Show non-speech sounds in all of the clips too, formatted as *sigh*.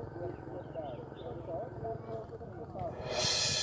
Thank you.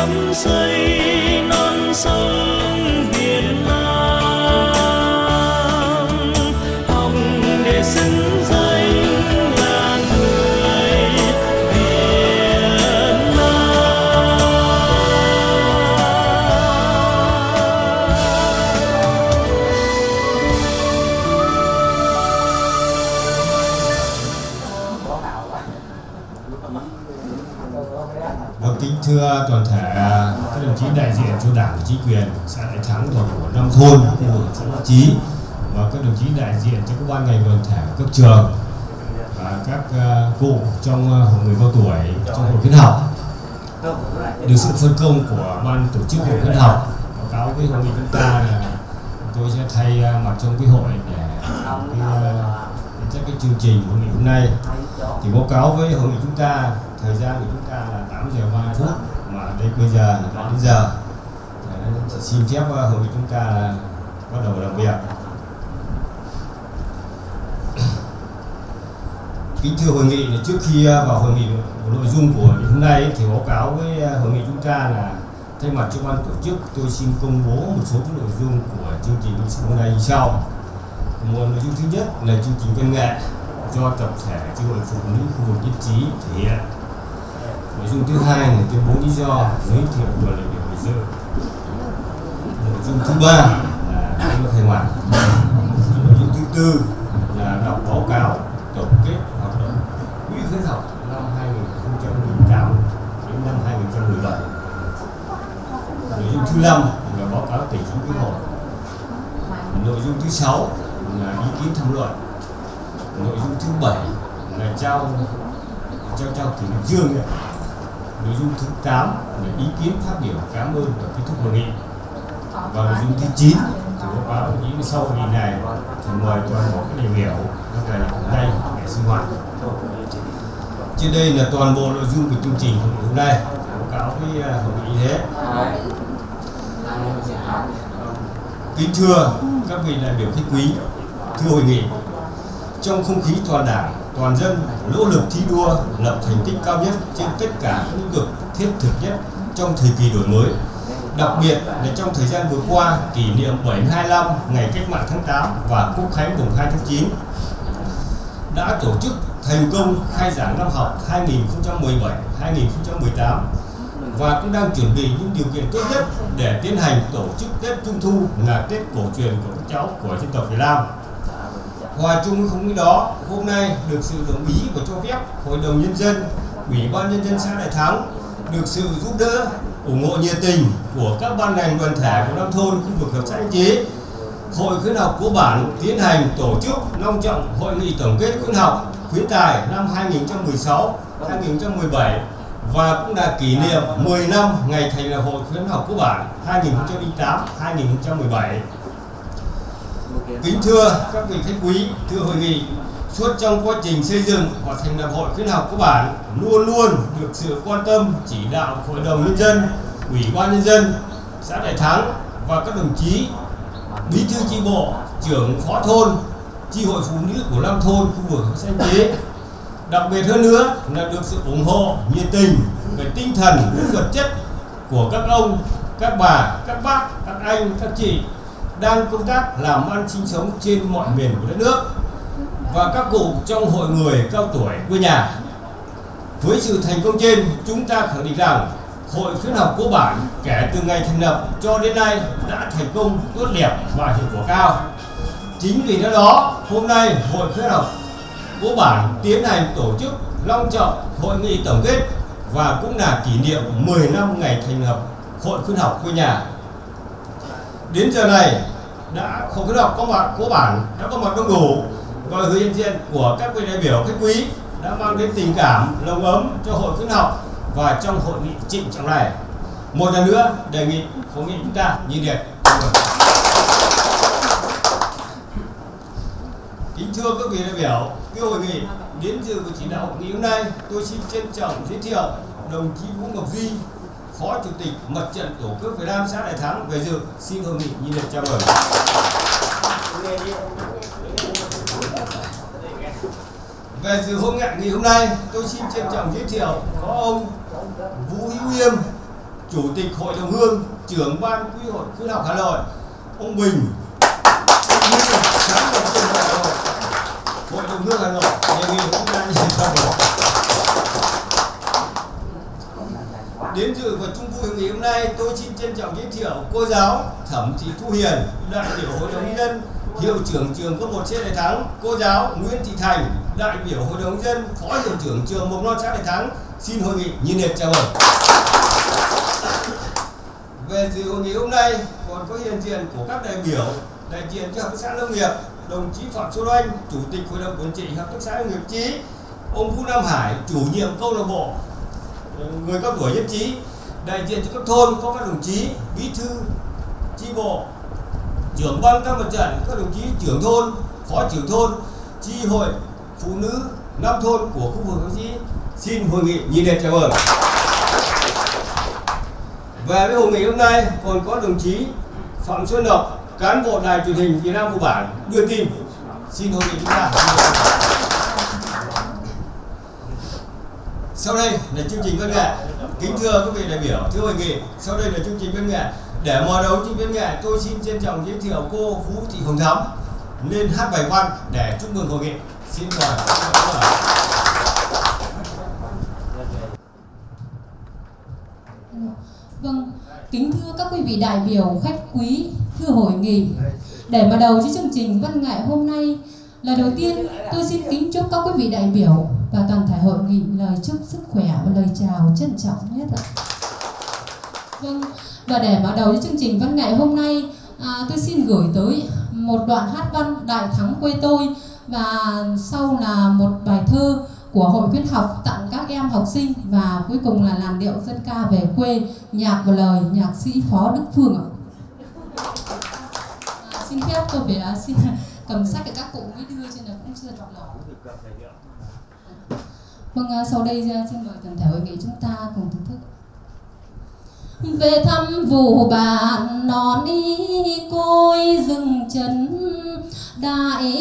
đắm say non sông. Chỉ quyền giải thắng của năm thôn của các đồng chí và các đồng chí đại diện cho các ban ngành đoàn thể các trường và các ờ, cụ trong ờ, hội người cao tuổi trong hội khuyến học. Được sự phân công của ban tổ chức hội khuyến học báo cáo với hội nghị chúng ta là tôi sẽ thay ờ, mặt trong cái hội để cái, uh, cái chương trình hội nghị hôm nay. Thì báo cáo với hội nghị chúng ta thời gian của chúng ta là 8 giờ 30 phút mà đây bây giờ là đến giờ xin phép ờ, hội chúng ta bắt đầu làm việc. Kính thưa hội nghị trước khi ờ, vào hội nghị nội dung của hôm nay thì báo cáo với ờ, hội nghị chúng ta là thay mặt cho ban tổ chức, tôi xin công bố một số cái nội dung của chương trình hôm nay như sau. Một nội dung thứ nhất là chương trình văn nghệ do tập thể chi hội phụ nữ khu vực nhất trí thể hiện. Nội dung thứ hai là tuyên bố lý do giới thiệu và lệnh biểu dự dung thứ ba. Là tâm thầy ngoại dung thứ tư là đọc báo cáo tổng kết hoạt động quỹ khuyến học năm 2018 đến năm 2017 nội dung thứ năm là báo cáo tình huống cứu hội, nội dung thứ sáu là ý kiến tham luận. Nội dung thứ bảy là trao trao trao kỷ lục dương nội dung thứ tám là ý kiến phát biểu cảm ơn và kết thúc hội nghị và nội dung thứ 9 thì báo những cái sau hội nghị này thì mời toàn bộ các đại biểu, các ngày hôm nay để sinh hoạt. Trên đây là toàn bộ nội dung của chương trình hôm nay. Báo cáo với à, hội nghị thế. Kính thưa các vị đại biểu khách quý, thưa hội nghị, trong không khí toàn đảng, toàn dân nỗ lực thi đua lập thành tích cao nhất trên tất cả các lĩnh vực thiết thực nhất trong thời kỳ đổi mới đặc biệt là trong thời gian vừa qua kỷ niệm 72 năm ngày cách mạng tháng 8 và quốc khánh mùng 2 tháng 9 đã tổ chức thành công khai giảng năm học 2017-2018 và cũng đang chuẩn bị những điều kiện tốt nhất để tiến hành tổ chức Tết Trung Thu là Tết cổ truyền của các cháu của dân tộc Việt Nam. Hòa chung không khí đó, hôm nay được sự đồng ý và cho phép Hội đồng Nhân dân, Ủy ban Nhân dân xã Đại Thắng được sự giúp đỡ, ủng hộ nhiệt tình của các ban ngành đoàn thể của năm thôn khu vực hợp tác chế Hội khuyến học của bản tiến hành tổ chức long trọng hội nghị tổng kết khuyến học khuyến tài năm 2016 2017 và cũng đã kỷ niệm 10 năm ngày thành lập Hội khuyến học của bản 2008 2017 Kính thưa các vị khách quý, thưa hội nghị, suốt trong quá trình xây dựng và thành lập hội khuyến học của bản luôn luôn được sự quan tâm chỉ đạo của hội đồng nhân dân, ủy ban nhân dân, xã Đại Thắng và các đồng chí bí thư chi bộ, trưởng phó thôn, chi hội phụ nữ của năm thôn khu vực xanh chế. Đặc biệt hơn nữa là được sự ủng hộ nhiệt tình về tinh thần lẫn vật chất của các ông, các bà, các bác, các anh, các chị đang công tác làm ăn sinh sống trên mọi miền của đất nước và các cụ trong hội người cao tuổi quê nhà. Với sự thành công trên, chúng ta khẳng định rằng Hội khuyến học của bản kể từ ngày thành lập cho đến nay đã thành công tốt đẹp và hiệu quả cao. Chính vì đó, đó hôm nay Hội khuyến học của bản tiến hành tổ chức long trọng hội nghị tổng kết và cũng là kỷ niệm 10 năm ngày thành lập Hội khuyến học quê nhà. Đến giờ này đã hội khuyến học có mặt của bản đã có mặt đông đủ và hứa nhân diện của các vị đại biểu khách quý đã mang đến tình cảm lồng ấm cho hội khuyến học và trong hội nghị trịnh trọng này. Một lần nữa, đề nghị hội nghị chúng ta nhìn liệt kính thưa các vị đại biểu, cái hội nghị đến dự của chỉ đạo hội nghị hôm nay, tôi xin trân trọng giới thiệu đồng chí Vũ Ngọc Duy, Phó Chủ tịch Mặt trận Tổ quốc Việt Nam xã Đại Thắng về dự. Xin hội nghị nhìn liệt chào mừng về dự hội nghị hôm nay, tôi xin trân trọng giới thiệu có ông Vũ Hữu Yêm Chủ tịch Hội đồng Hương, trưởng ban quy hội khuyến học Hà Nội. Ông Bình, ông Như sáng lập trường Hà Nội Hội đồng Hương Hà Nội. Đề nghị hôm nay nhìn chào đến dự và chung vui hội nghị hôm nay, tôi xin trân trọng giới thiệu cô giáo thẩm thị thu hiền, đại biểu hội đồng nhân dân hiệu trưởng trường cấp một trên Đại Thắng, cô giáo Nguyễn Thị Thành, đại biểu hội đồng nhân dân, phó hiệu trưởng trường mầm non xã Đại Thắng, xin hội nghị nhiệt liệt chào mừng. Về dự hội nghị hôm nay, còn có hiện diện của các đại biểu, đại diện cho hợp tác xã nông nghiệp, đồng chí phạm xuân Anh chủ tịch hội đồng quản trị hợp tác xã nông nghiệp chí, ông vũ nam hải, chủ nhiệm câu lạc bộ ờ, người cao tuổi nhất trí, đại diện cho các thôn có các đồng chí, bí thư, chi bộ trưởng ban các mặt trận, các đồng chí trưởng thôn, phó trưởng thôn, chi hội phụ nữ năm thôn của khu vực các chí xin hội nghị nhiệt liệt chào mừng. Và với hội nghị hôm nay còn có đồng chí phạm xuân lộc, cán bộ đài truyền hình việt nam của bản, đưa tin. Xin hội nghị chúng ta. Sau đây là chương trình văn nghệ. Kính thưa các vị đại biểu, thưa hội nghị, sau đây là chương trình văn nghệ để mở đầu chương trình nghệ tôi xin trân trọng giới thiệu cô vũ thị hồng thắm lên hát bài văn để chúc mừng hội nghị xin mời Vâng, kính thưa các quý vị đại biểu, khách quý, thưa hội nghị. Để mở đầu cho chương trình văn nghệ hôm nay, lời đầu tiên tôi xin kính chúc các quý vị đại biểu và toàn thể hội nghị lời chúc sức khỏe và lời chào trân trọng nhất ạ vâng và để mở đầu chương trình văn nghệ hôm nay à, tôi xin gửi tới một đoạn hát văn đại thắng quê tôi và sau là một bài thơ của hội khuyến học tặng các em học sinh và cuối cùng là làn điệu dân ca về quê nhạc và lời nhạc sĩ phó đức phương ạ. À, xin phép tôi phải à, xin *laughs* cầm sách để các cụ mới đưa cho nên cũng chưa đọc lỏ vâng à, sau đây à, xin mời toàn thể hội nghị chúng ta cùng thưởng thức về thăm vụ bạn non đi côi rừng chân đại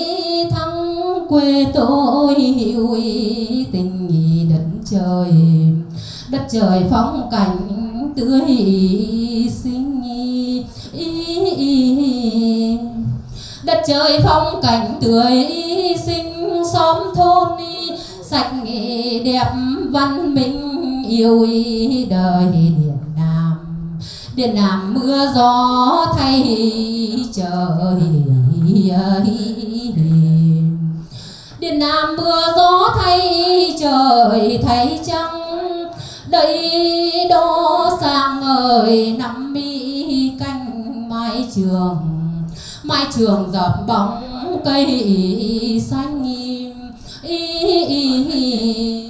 thắng quê tôi hiểu tình đất trời. Đất trời phong cảnh tươi xinh đất trời phong cảnh tươi xinh xóm thôn sạch đẹp văn minh yêu đời điện điện nam mưa gió thay trời điện nam mưa gió thay trời, thay trăng đây đó sang ngời năm mi canh mái trường mái trường dập bóng cây xanh im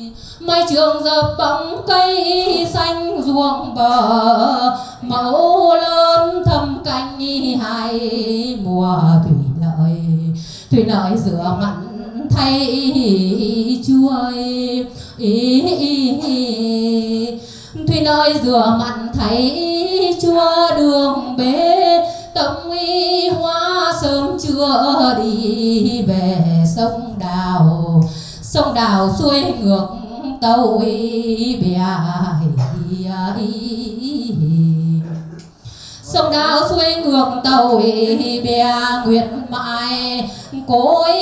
mái trường dập bóng cây xanh ruộng bờ mẫu lớn thâm canh hai mùa thủy lợi. Thủy lợi rửa mặn thay chuối. Thủy lợi rửa mặn thay chua đường bê, tâm y hoa sớm chưa đi về sông đào. Sông đào xuôi ngược tàu bè sông đào xuôi ngược tàu bè nguyệt mãi cối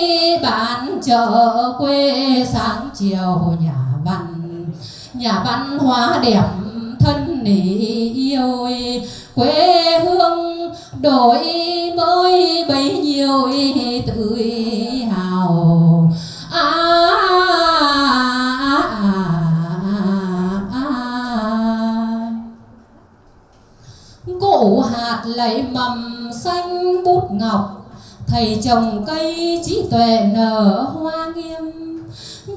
bán chợ quê sáng chiều nhà văn. Nhà văn hóa đẹp thân nỉ yêu quê hương đổi mới bấy nhiêu tự hào. À, à, cổ lấy mầm xanh bút ngọc. Thầy trồng cây trí tuệ nở hoa nghiêm.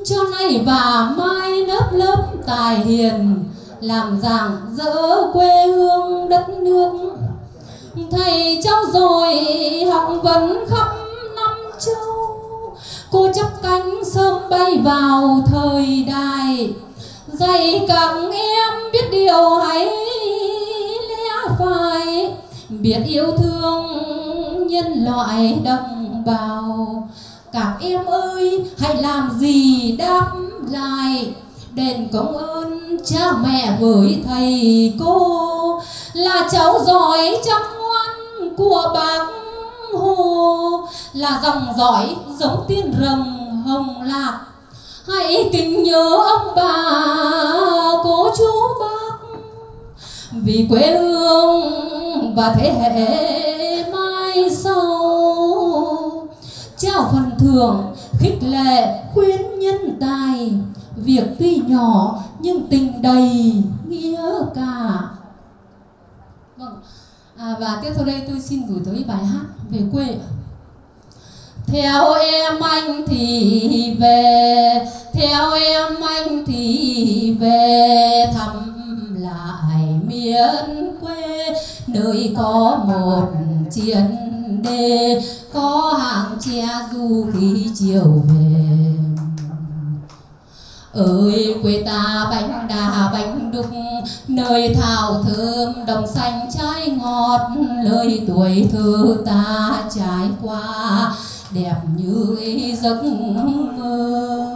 Cho nay và mai lớp lớp tài hiền, làm dạng dỡ quê hương đất nước. Thầy cháu rồi học vấn khắp năm châu. Cô chấp cánh sớm bay vào thời đại dạy các em biết điều hay lẽ phải biết yêu thương nhân loại đồng bào. Các em ơi, hãy làm gì đáp lại. Đền công ơn cha mẹ với thầy cô. Là cháu giỏi chăm ngoan của bác hồ. Là dòng dõi giống tiên rồng hồng lạc. Hãy kính nhớ ông bà cố chú bác vì quê hương và thế hệ mai sau trao phần thưởng khích lệ khuyến nhân tài. Việc tuy nhỏ nhưng tình đầy nghĩa cả. Vâng. À, và tiếp theo đây tôi xin gửi tới bài hát về quê. Theo em anh thì về theo em anh thì về thăm miền quê, nơi có một chiến đê, có hàng tre du khí chiều về. Ơi, quê ta bánh đà, bánh đúc, nơi thảo thơm đồng xanh trái ngọt, lời tuổi thơ ta trải qua, đẹp như giấc mơ.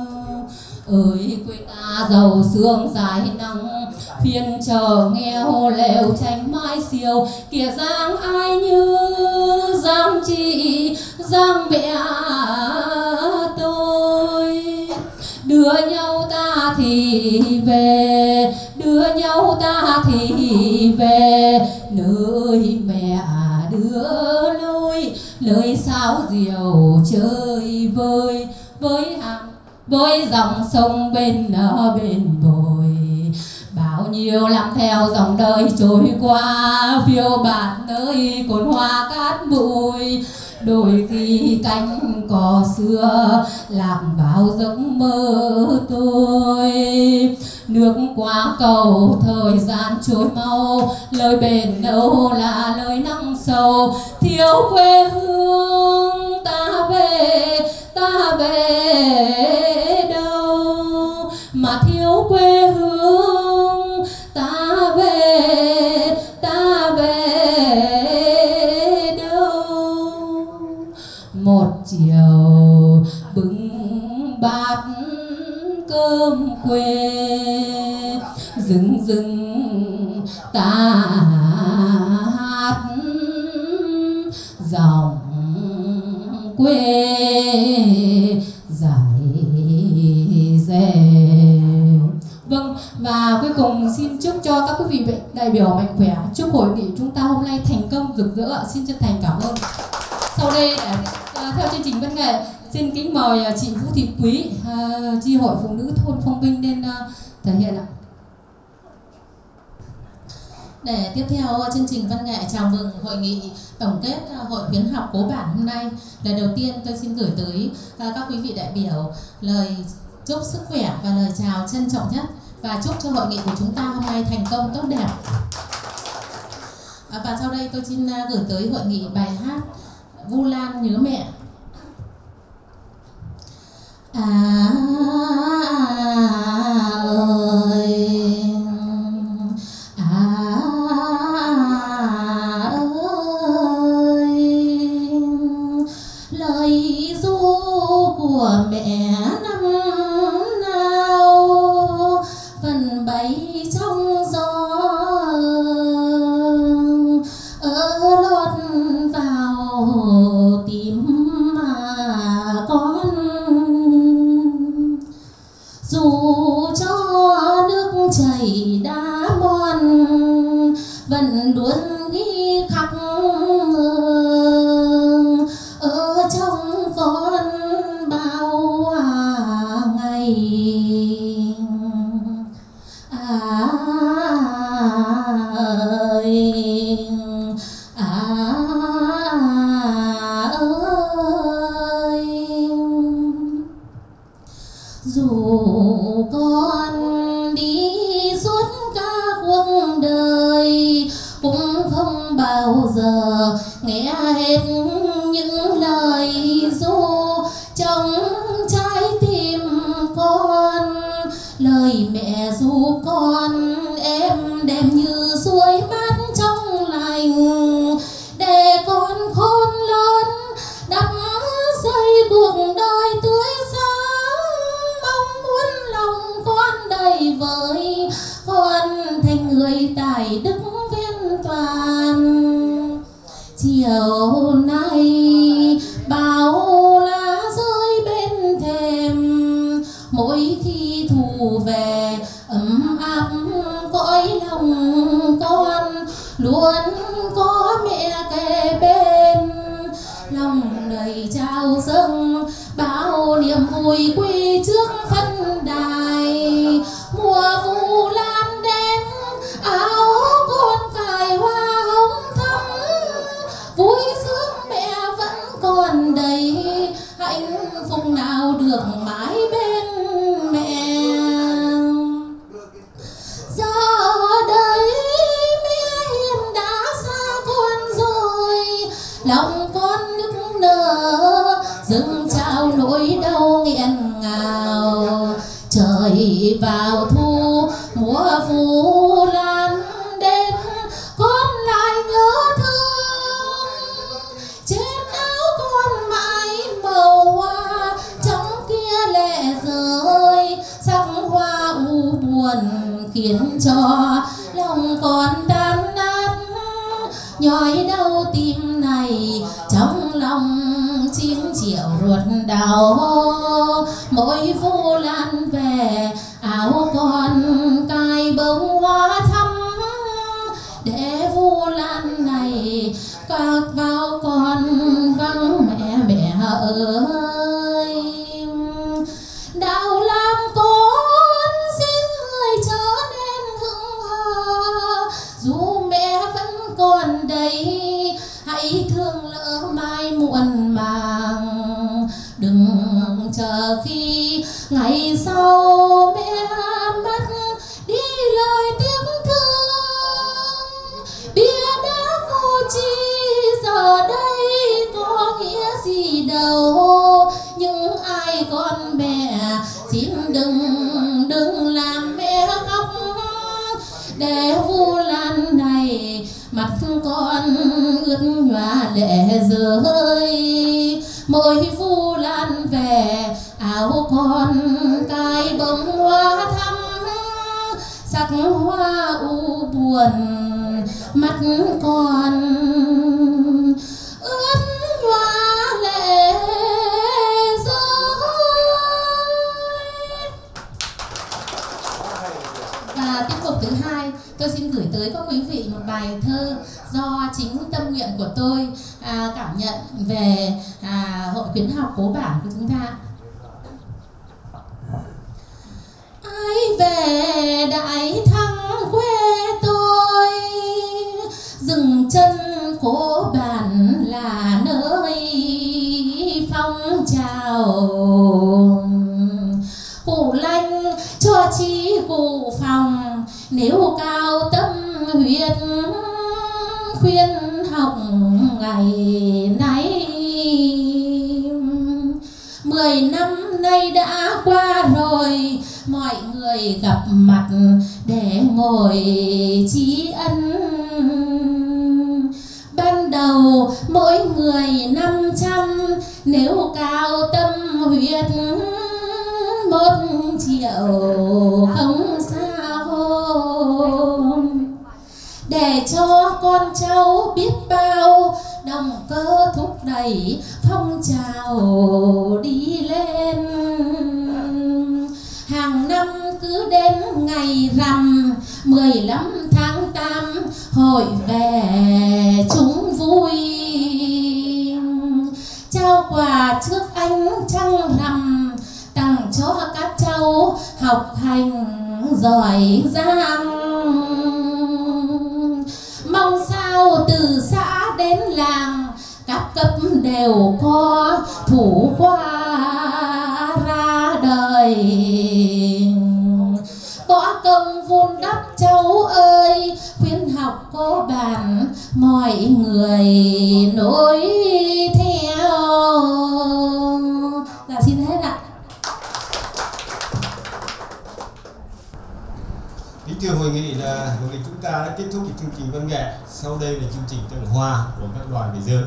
Ơi, quê ta giàu sương dài nắng phiên chờ nghèo lều tranh mai siêu kìa giang ai như giang chị, giang mẹ tôi. Đưa nhau ta thì về, đưa nhau ta thì về. Nơi mẹ đưa lối, lời sao diều chơi vơi. Với hàng, với dòng sông bên ở bên bồi bao nhiêu nhiều làm theo dòng đời trôi qua, phiêu bạt nơi cồn hoa cát bụi. Đôi khi cánh cỏ xưa làm vào giấc mơ tôi. Nước qua cầu thời gian trôi mau, lời bền đâu là lời nắng sâu thiếu quê hương ta về ta về. Bát cơm quê. Dừng dừng, ta hát dòng quê. Giải rẻ vâng và cuối cùng xin chúc cho các quý vị đại biểu mạnh khỏe. Chúc hội nghị chúng ta hôm nay thành công rực rỡ. Xin chân thành cảm ơn. Sau đây để à, theo chương trình văn nghệ xin kính mời à, chị Vũ Thị Quý uh, chi hội phụ nữ thôn Phong Vinh lên uh, à, thể hiện ạ. Để tiếp theo chương trình văn nghệ chào mừng hội nghị tổng kết hội khuyến học cố bản hôm nay. Lời đầu tiên tôi xin gửi tới các quý vị đại biểu lời chúc sức khỏe và lời chào trân trọng nhất và chúc cho hội nghị của chúng ta hôm nay thành công tốt đẹp. Và sau đây tôi xin gửi tới hội nghị bài hát Vu Lan nhớ mẹ à dù mẹ vẫn còn đây, hãy thương lỡ mai muộn màng. Đừng chờ khi ngày sau buồn mắt con ướt lệ rơi. Và tiết mục thứ hai tôi xin gửi tới các quý vị một bài thơ do chính tâm nguyện của tôi à, cảm nhận về à, hội khuyến học cố bản người gặp mặt để ngồi trí ân. Ban đầu mỗi người năm trăm, nếu cao tâm huyết một triệu không sao để cho con cháu biết bao động cơ thúc đẩy phong trào đi năm tháng tám hội về chúng vui. Trao quà trước ánh trăng rằm, tặng cho các cháu học hành giỏi giang. Mong sao từ xã đến làng, các cấp đều có thủ khoa ra đời. Bỏ công vun đắp cháu ơi, khuyên học cô bạn, mọi người nối theo là xin hết ạ Kính thưa hội nghị là hội nghị chúng ta đã kết thúc chương trình văn nghệ. Sau đây là chương trình tặng hoa của các đoàn về dương.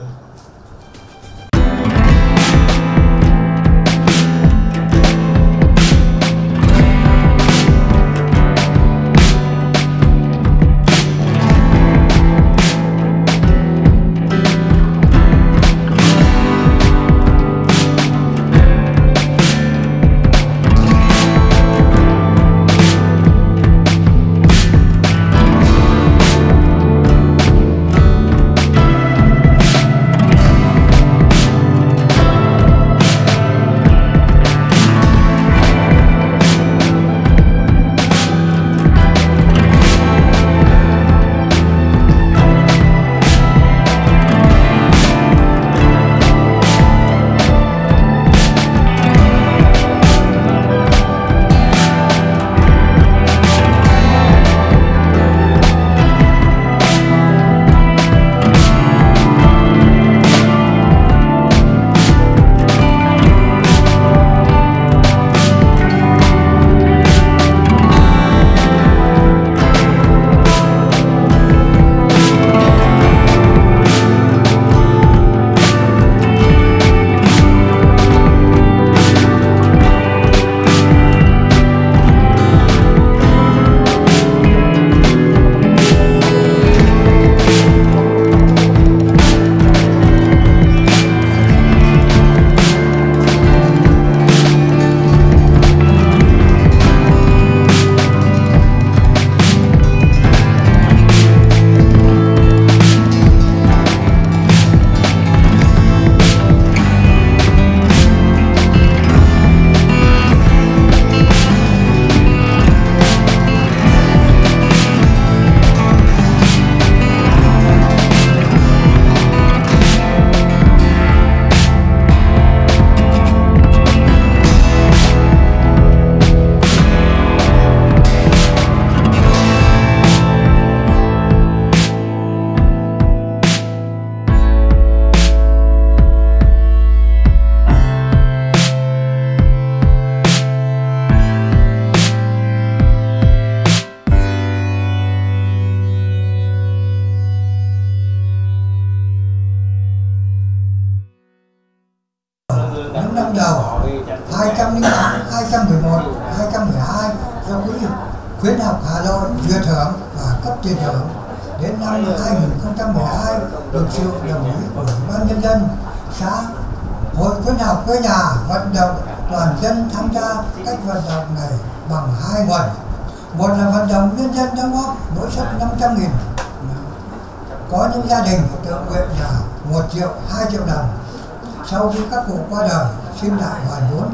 Cụ qua đời xin lại hoàn vốn.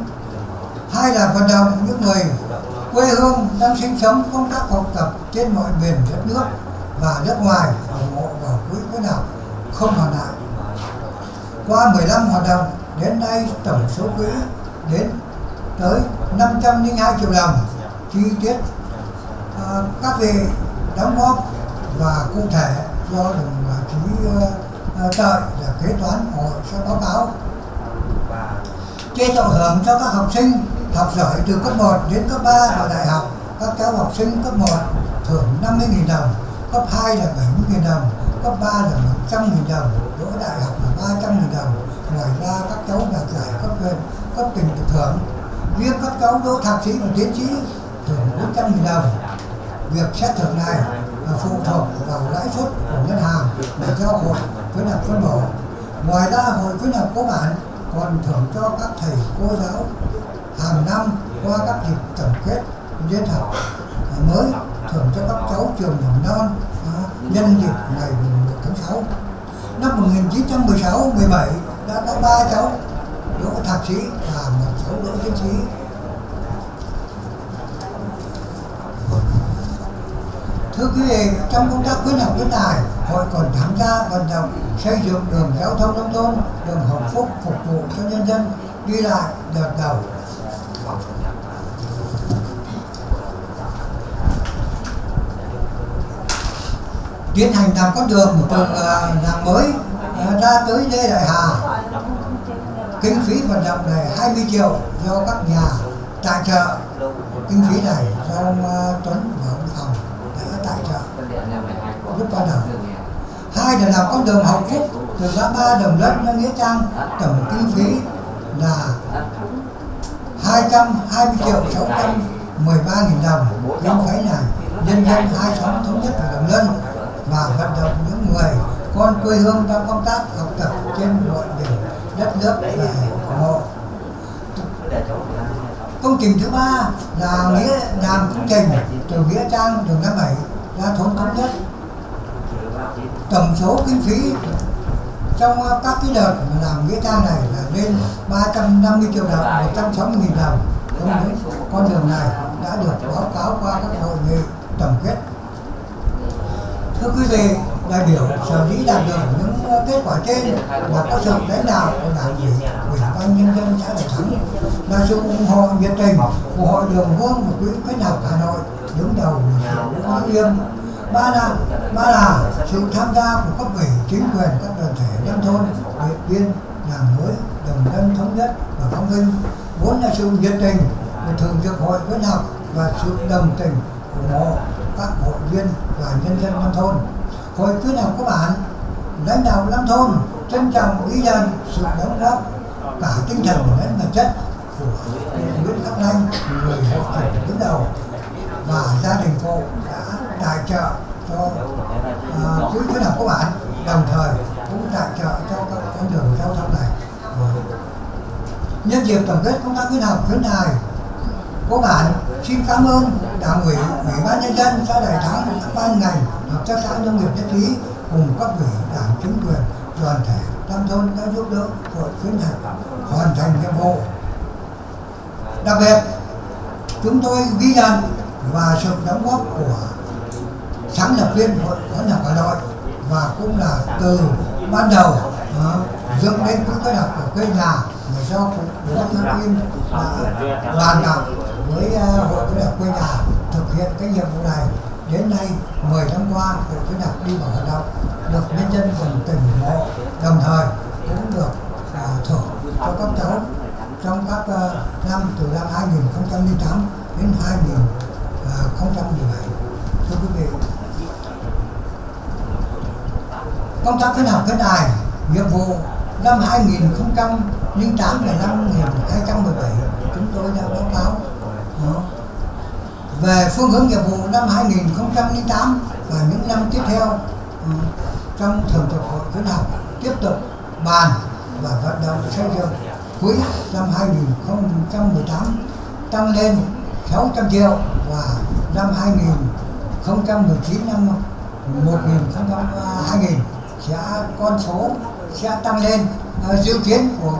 Hai là vận động những người quê hương đang sinh sống công tác học tập trên mọi miền đất nước và nước ngoài ủng hộ vào quỹ khuyến nào không hoàn lại qua 15 hoạt động đến nay tổng số quỹ đến tới 502 triệu đồng chi tiết à, các vị đóng góp và cụ thể do đồng chí uh, Tợi là kế toán hội sẽ báo cáo chế độ hưởng cho các học sinh học giỏi từ cấp 1 đến cấp 3 vào đại học. Các cháu học sinh cấp 1 thưởng 50.000 đồng, cấp 2 là 70.000 đồng, cấp 3 là 100.000 đồng, đỗ đại học là 300.000 đồng. Ngoài ra, các cháu đạt giải cấp huyện, cấp tỉnh được thưởng. Riêng các cháu đỗ thạc sĩ và tiến sĩ thưởng 400.000 đồng. Việc xét thưởng này là phụ thuộc vào lãi suất của ngân hàng để cho hội khuyến học phân bổ. Ngoài ra, hội khuyến học có bản còn thưởng cho các thầy cô giáo hàng năm qua các dịp tổng kết liên học mới thưởng cho các cháu trường mầm non à, nhân dịp ngày 1 tháng 6 năm 1916 17 đã có ba cháu đỗ thạc sĩ và một cháu đỗ tiến sĩ. Thưa quý vị, trong công tác khuyến học đến này, hội còn tham gia vận động xây dựng đường giao thông nông thôn, đường hồng phúc phục vụ cho nhân dân đi lại đợt đầu. Tiến hành làm con đường từ ờ, làng mới ờ, ra tới Lê Đại Hà. Kinh phí vận động này 20 triệu do các nhà tài trợ. Kinh phí này do ông ờ, Tuấn và ông Phòng tài trợ lúc ban đầu hai là làm con đường học phúc từ ngã ba đồng đất ra nghĩa trang, tổng kinh phí là 220 triệu 613 nghìn đồng. Kinh phí này nhân dân hai xóm thống nhất và đồng lân và vận động những người con quê hương đang công tác học tập trên mọi miền đất nước về ủng hộ công trình thứ ba là nghĩa làm công trình, từ nghĩa trang, đường năm bảy, ra thôn thống nhất tổng số kinh phí trong các cái đợt mà làm nghĩa trang này là lên 350 triệu đồng 160 nghìn đồng. Trong những con đường này đã được báo cáo qua các hội nghị tổng kết. Thưa quý vị, đại biểu sở dĩ đạt được những kết quả trên là có sự lãnh đạo của đảng ủy ủy ban nhân dân xã Đại Thắng là sự ủng hộ nhiệt tình của hội đường hương và quỹ khuyến học Hà Nội đứng đầu là Vũ nghiêm ba là ba là sự tham gia của cấp ủy, chính quyền, các đoàn thể nông thôn điện biên làm mới, đồng dân thống nhất và phóng vinh vốn là sự nhiệt tình của thường trực hội khuyến học và sự đồng tình ủng hộ các hội viên và nhân dân nông thôn. Hội khuyến học của bạn, lãnh đạo nông thôn trân trọng ghi nhận sự đóng góp cả tinh thần lẫn vật chất của Nguyễn Khắc Lanh người hội trưởng đứng đầu và gia đình cô tài trợ cho quỹ khuyến học của bạn. Đồng thời cũng tài trợ cho các con đường giao thông này. Nhân dịp tổng kết công tác khuyến học khuyến tài của bạn, xin cảm ơn đảng ủy ủy ban nhân dân xã đại thắng các ban ngành hợp tác xã nông nghiệp nhất trí cùng cấp ủy đảng chính quyền, đoàn thể tam thôn đã giúp đỡ hội khuyến học hoàn thành nhiệm vụ. Đặc biệt, chúng tôi ghi nhận và sự đóng góp của sáng lập viên hội khuyến học hà nội và cũng là từ ban đầu đó, dựng lên quỹ khuyến học của cây nhà mà do cụ Nguyễn Hương Yên đã bàn bạc với à, hội khuyến học quê nhà thực hiện cái nhiệm vụ này. Đến nay 10 năm qua hội khuyến học đi vào hoạt động được nhân dân quần tỉnh ủng hộ đồng thời cũng được à, thưởng cho các cháu trong các uh, năm từ năm 2008 đến 2017 thưa quý vị công tác khuyến học khuyến đài, nhiệm vụ năm 2008 là năm 2017 chúng tôi đã báo cáo đó. về phương hướng nhiệm vụ năm 2008 và những năm tiếp theo ừ, trong thường trực hội khuyến học tiếp tục bàn và vận động xây dựng quỹ năm 2018 tăng lên 600 triệu và năm 2019 năm 1000 2000 sẽ con số sẽ tăng lên. Uh, dự kiến của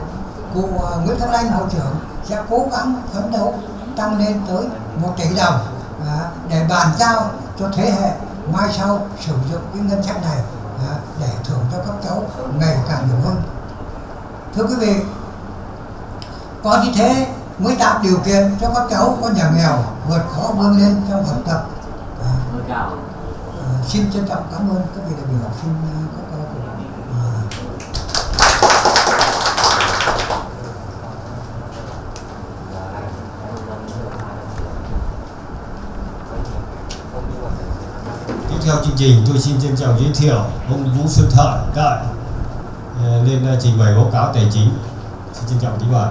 cụ uh, Nguyễn Khắc Anh bộ trưởng sẽ cố gắng phấn đấu tăng lên tới một tỷ đồng uh, để bàn giao cho thế hệ mai sau sử dụng cái ngân sách này uh, để thưởng cho các cháu ngày càng nhiều hơn. Thưa quý vị có như thế mới tạo điều kiện cho các cháu có nhà nghèo vượt khó vươn lên trong học tập. À, à, xin trân trọng cảm ơn các vị đại biểu xin có câu à. Tiếp theo chương trình, tôi xin trân trọng giới thiệu ông Vũ Xuân Thợ tại ờ, lên ờ, trình bày báo cáo tài chính. Xin trân trọng kính mời.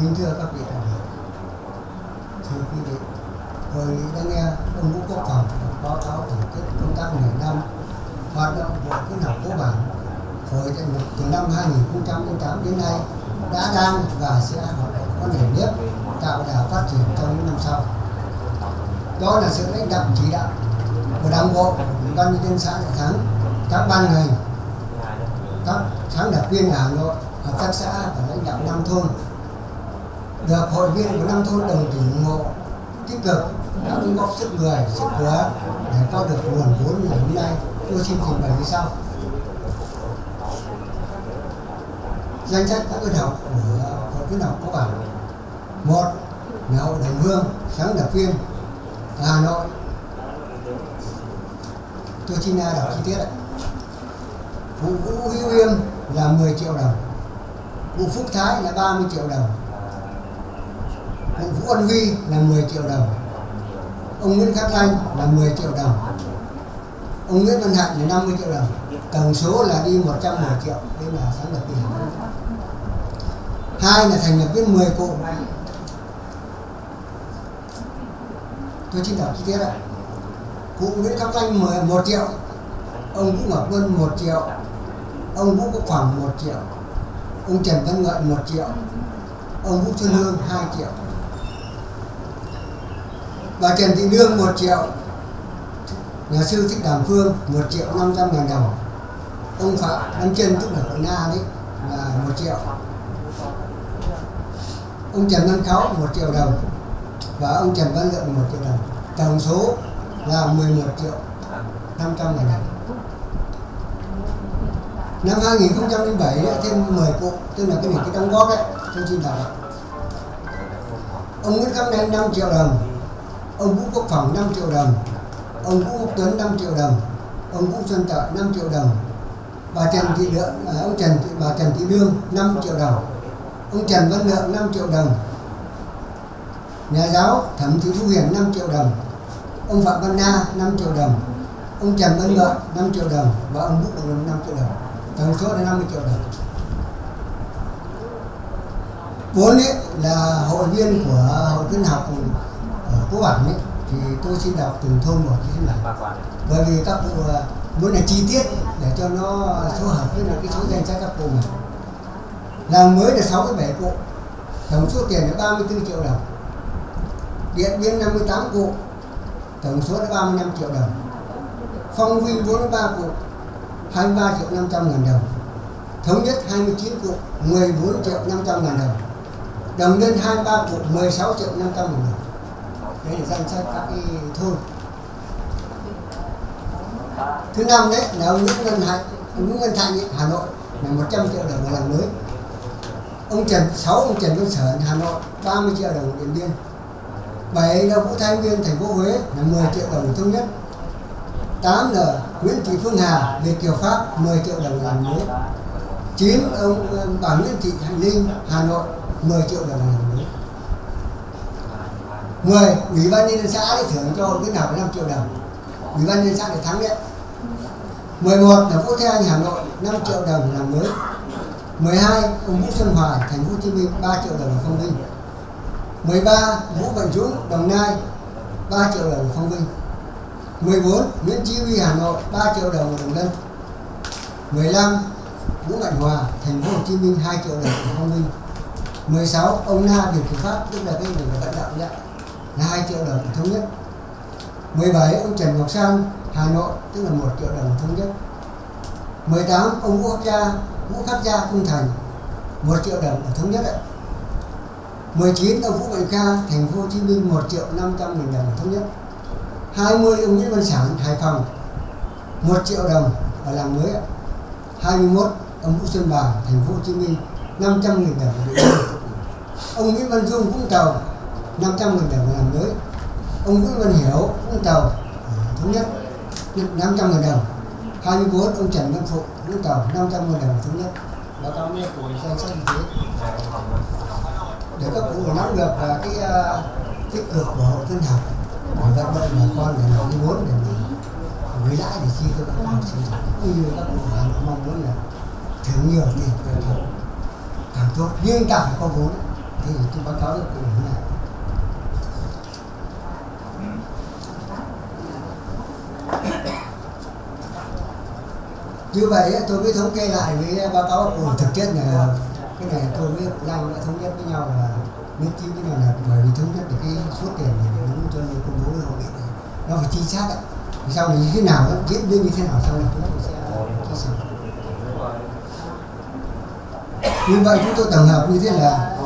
kính thưa các vị đại biểu thưa quý vị hội nghị đã nghe ông vũ quốc phòng báo cáo tổng kết công tác 10 năm hoạt động của khuyến học cơ bản hội thành lập từ năm 2008 đến nay đã đang và sẽ hoạt động có nền nếp tạo đà phát triển trong những năm sau đó là sự lãnh đạo chỉ đạo của đảng bộ ủy ban nhân dân xã đại thắng các ban ngành các sáng lập viên hà nội hợp tác xã và lãnh đạo năm thôn được hội viên của năm thôn đồng tình ủng hộ tích cực đã đóng góp sức người sức của để có được nguồn vốn như hôm nay tôi xin trình bày như sau danh sách các ơn học của hội khuyến học có bản một là hội đồng hương sáng lập viên hà nội. Tôi xin à, đọc chi tiết ạ. Vụ vũ hữu yêm là 10 triệu đồng. Vụ phúc thái là 30 triệu đồng. Vụ Vũ Ân Huy là 10 triệu đồng. Ông Nguyễn Khắc Anh là 10 triệu đồng ông Nguyễn Văn Hạnh là 50 triệu đồng. Tổng số là đi 110 triệu đây là sáng lập tiền. Hai là thành lập viên 10 cụ. Tôi xin đọc chi tiết ạ. Cụ Nguyễn Khắc Anh 11 triệu, ông Vũ Ngọc Luân 1 triệu, ông Vũ Quốc Phòng 1 triệu, ông Trần Văn Ngợi 1 triệu, ông Vũ Xuân Hương 2 triệu, bà Trần Thị Nương 1 triệu nhà sư Thích Đàm Phương 1 triệu 500 ngàn đồng. Ông Phạm Đăng Chân tức là của Na đấy, là 1 triệu. Ông Trần Văn Kháo 1 triệu đồng. Và ông Trần Văn Lượng 1 triệu đồng. Tổng số là 11 triệu 500 ngàn đồng. Năm 2007 đã thêm 10 cụ, tức là cái này cái đóng góp đấy tôi xin đọc ông Nguyễn Khắc Anh 5 triệu đồng. Ông Vũ Quốc Phòng 5 triệu đồng ông Vũ Quốc Tuấn 5 triệu đồng ông Vũ Xuân Tợ 5 triệu đồng bà Trần Thị Lượng à, ông Trần Thị, bà Trần Thị Lương 5 triệu đồng ông Trần Văn Lượng 5 triệu đồng nhà giáo Thẩm Thị Thu Hiền 5 triệu đồng ông Phạm Văn Na 5 triệu đồng ông Trần Văn Lợi 5 triệu đồng và ông Vũ Quốc Tuấn 5 triệu đồng. Tổng số là 50 triệu đồng. Vốn ấy là hội viên của hội khuyến học ờ, ở cố bản ấy thì tôi xin đọc từng thôn một như thế này. Bởi vì các cụ muốn là chi tiết để cho nó số hợp với là cái số danh sách các cụ này làm mới là 67 cụ. Tổng số tiền là 34 triệu đồng. Điện biên 58 cụ. Tổng số là 35 triệu đồng. Phong vinh 43 cụ. 23 triệu 500 ngàn đồng. Thống nhất 29 cụ 14 triệu 500 ngàn đồng. Đồng lên 23 cụ 16 triệu 500 ngàn đồng đây là danh sách các cái thôn. Thứ năm đấy là ông Nguyễn Văn Hạnh Nguyễn Văn Thanh ấy, Hà Nội là 100 triệu đồng một làng mới. Ông Trần sáu ông Trần Văn Sở Hà Nội 30 triệu đồng một điện biên bảy là Vũ Thái Nguyên thành phố Huế là 10 triệu đồng thống nhất. 8 là Nguyễn Thị Phương Hà Việt Kiều Pháp 10 triệu đồng làm mới. 9 ông ờ, bà Nguyễn Thị Hạnh Linh Hà Nội 10 triệu đồng làm mới. 10 ủy ban nhân dân xã để thưởng cho cái nào 5 triệu đồng. Ủy ban nhân dân xã để thắng đấy. 11 là Vũ Thế Anh Hà Nội 5 triệu đồng làm mới. 12 ông Vũ Xuân Hòa thành phố Hồ Chí Minh 3 triệu đồng phong vinh. 13 Vũ Mạnh Dũng, Đồng Nai 3 triệu đồng phong vinh. 14 Nguyễn Chí Huy, Hà Nội 3 triệu đồng là đồng lân. 15 Vũ Mạnh Hòa, thành phố Hồ Chí Minh 2 triệu đồng là phong vinh. 16 ông Na Việt Kiều Pháp, tức là cái người vận động đấy là 2 triệu đồng thống nhất. 17 ông Trần Ngọc Sang, Hà Nội, tức là 1 triệu đồng thống nhất. 18 ông Vũ Khắc Gia, Vũ Khắc Gia Cung Thành 1 triệu đồng ở thống nhất đấy. 19 ông Vũ Mạnh Kha, thành phố Hồ Chí Minh 1 triệu 500 nghìn đồng thống nhất. 20 ông Nguyễn Văn Sản, Hải Phòng 1 triệu đồng ở làng mới ạ. 21 ông Vũ Xuân Bà, thành phố Hồ Chí Minh 500 nghìn đồng ông Nguyễn Văn Dung, Vũng Tàu 500 nghìn đồng làm mới ông Nguyễn Văn Hiểu Vũng Tàu. À, thống nhất. 500 nghìn đồng. 24 ông Trần Văn Phụ Vũng Tàu. 500 nghìn đồng thống nhất. Báo cáo nghe của danh sách như thế để các cụ nắm được và cái à, uh, tích cực của hội tinh học để vận động bà con để làm cái vốn để gửi lãi để chi cho các học sinh cũng như các cụ Hà mong muốn là thưởng nhiều tiền càng tốt càng tốt. Nhưng càng phải có vốn. Thì tôi báo cáo được cụ như này. Như vậy tôi mới thống kê lại với báo cáo của thực chất là cái này tôi với Lan đã thống nhất với nhau là nhất trí với nhau là bởi vì thống nhất được cái số tiền này để đúng cho nên công bố với hội nghị này. Nó phải chính xác ạ. Sau này như thế nào nó diễn biến như thế nào, sau này chúng tôi sẽ chia sẻ. Như vậy chúng tôi tổng hợp như thế là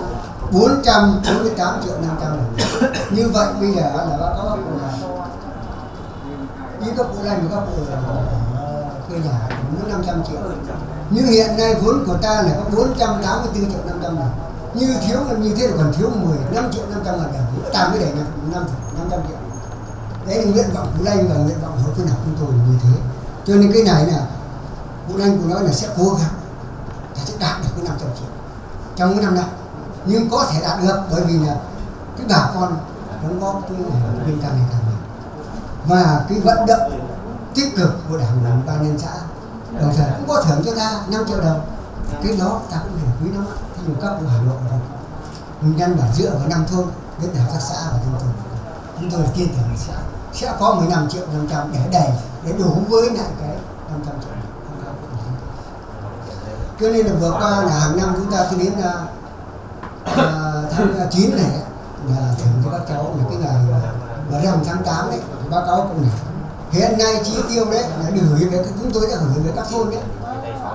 448 triệu 500 đồng. Như vậy bây giờ là báo cáo là như các cụ Lan và các cụ ờ, thuê nhà. 500 triệu. Nhưng hiện nay vốn của ta là có 484 triệu 500 ngàn, như thiếu như thế là còn thiếu 15 triệu 500 ngàn. Đồng nữa tạm mới để 5, 500 triệu đấy là nguyện vọng của anh và nguyện vọng hội khuyến học chúng tôi như thế. Cho nên cái này là cụ anh cũng nói là sẽ cố gắng. Ta sẽ đạt được cái 500 triệu trong cái năm nay. Nhưng có thể đạt được bởi vì là cái bà con đóng góp cái bên càng ngày càng nhiều. Và cái vận động tích cực của đảng ủy ban nhân xã đồng thời cũng có thưởng cho ta 5 triệu đồng. Cái đó ta cũng phải quý nó. Thì nhiều các cụ hà nội rồi nguyên nhân bảo dựa vào năm thôn đến đảo các xã và chúng tôi chúng tôi tin tưởng sẽ sẽ có 15 triệu 500 để đầy để đủ với lại cái 500 triệu. Cho nên là vừa qua là hàng năm chúng ta cứ đến à, à tháng 9 này là thưởng cho các cháu là cái ngày à, và rằm tháng 8 đấy báo cáo cũng này hiện nay chi tiêu đấy là được gửi về chúng tôi đã gửi về các thôn đấy.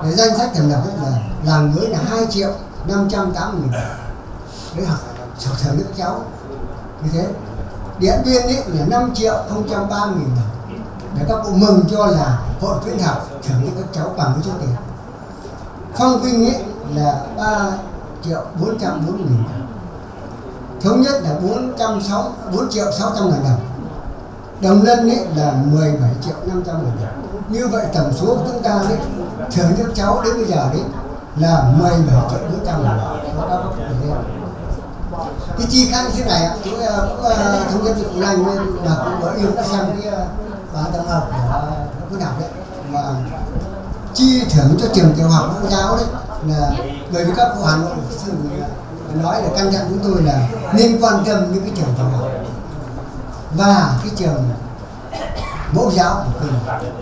Để danh sách thành lập là làm mới là 2 triệu 580 nghìn. Đấy học sở sở nước cháu. Như thế. Điện biên ấy là 5 triệu 030 nghìn. Đồng để các cụ mừng cho là hội khuyến học thưởng cho các cháu bằng cái số tiền. Phong vinh ấy là 3 triệu 440 nghìn. Đồng thống nhất là 460 4 triệu 600 ngàn đồng đồng lân ấy là 17 triệu 500 nghìn đồng. Như vậy tổng số của chúng ta đấy thưởng cho cháu đến bây giờ đấy là 17 triệu 400 nghìn đồng. Cái chi khác như thế này chúng ờ, cũng ờ, thống nhất được lành lành là cũng có yêu đã xem cái bản tổng hợp của cái nào đấy. Mà chi thưởng cho trường tiểu học mẫu giáo đấy là, bởi vì các phụ Hà Nội ờ, nói là căn dặn chúng tôi là nên quan tâm những cái trường tiểu học và cái trường mẫu giáo của mình,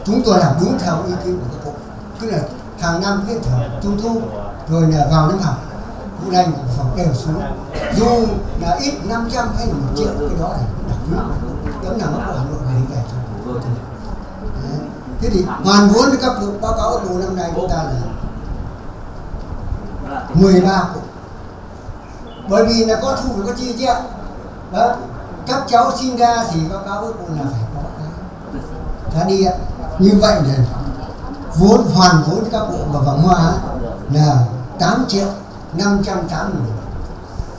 chúng tôi làm đúng theo ý kiến của các cụ. Tức là hàng năm cái thưởng trung thu, rồi là vào năm học cụ đành phòng đều xuống. Dù là ít 500 hay là một triệu, cái đó là đặc biệt. Tấm nào của Hà Nội này về thế thì hoàn vốn với các cụ, báo cáo các năm nay chúng ta là 13 cụ. Bởi vì là có thu phải có chi chứ đó các cháu sinh ra thì báo cáo với cô là phải có cái ra đi ạ. Như vậy để vốn, hoàn vốn các cụ và vòng hoa là 8 triệu 580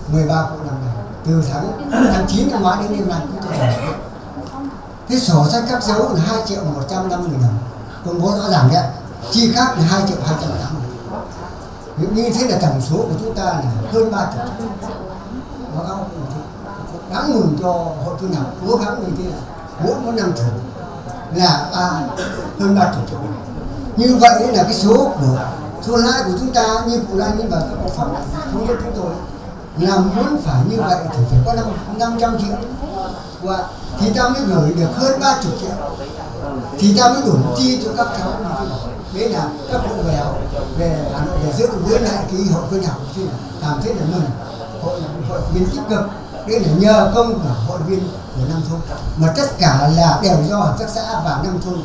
13 cụ năm này từ tháng tháng 9 năm ngoái đến đêm nay chúng tôi thế. Sổ sách các dấu là 2 triệu 150 nghìn đồng. Công bố rõ ràng đấy chi khác là 2 triệu 280 như thế là tổng số của chúng ta là hơn 3 triệu báo cáo đáng mừng cho hội khuyến học cố gắng như thế là mỗi một năm thử là ba, hơn ba chục triệu như vậy là cái số của số lãi của chúng ta, như cụ lan như bà các bộ phận thống nhất chúng tôi, là muốn phải như vậy thì phải có năm năm trăm triệu. Và thì ta mới gửi được hơn ba chục triệu. Thì ta mới đủ chi cho các cháu đấy là các cụ về về hà nội, về dự với lại cái hội khuyến học làm thế là mừng hội hội viên tích cực đây là nhờ công của hội viên của năm thôn. Mà tất cả là đều do hợp tác xã và năm thôn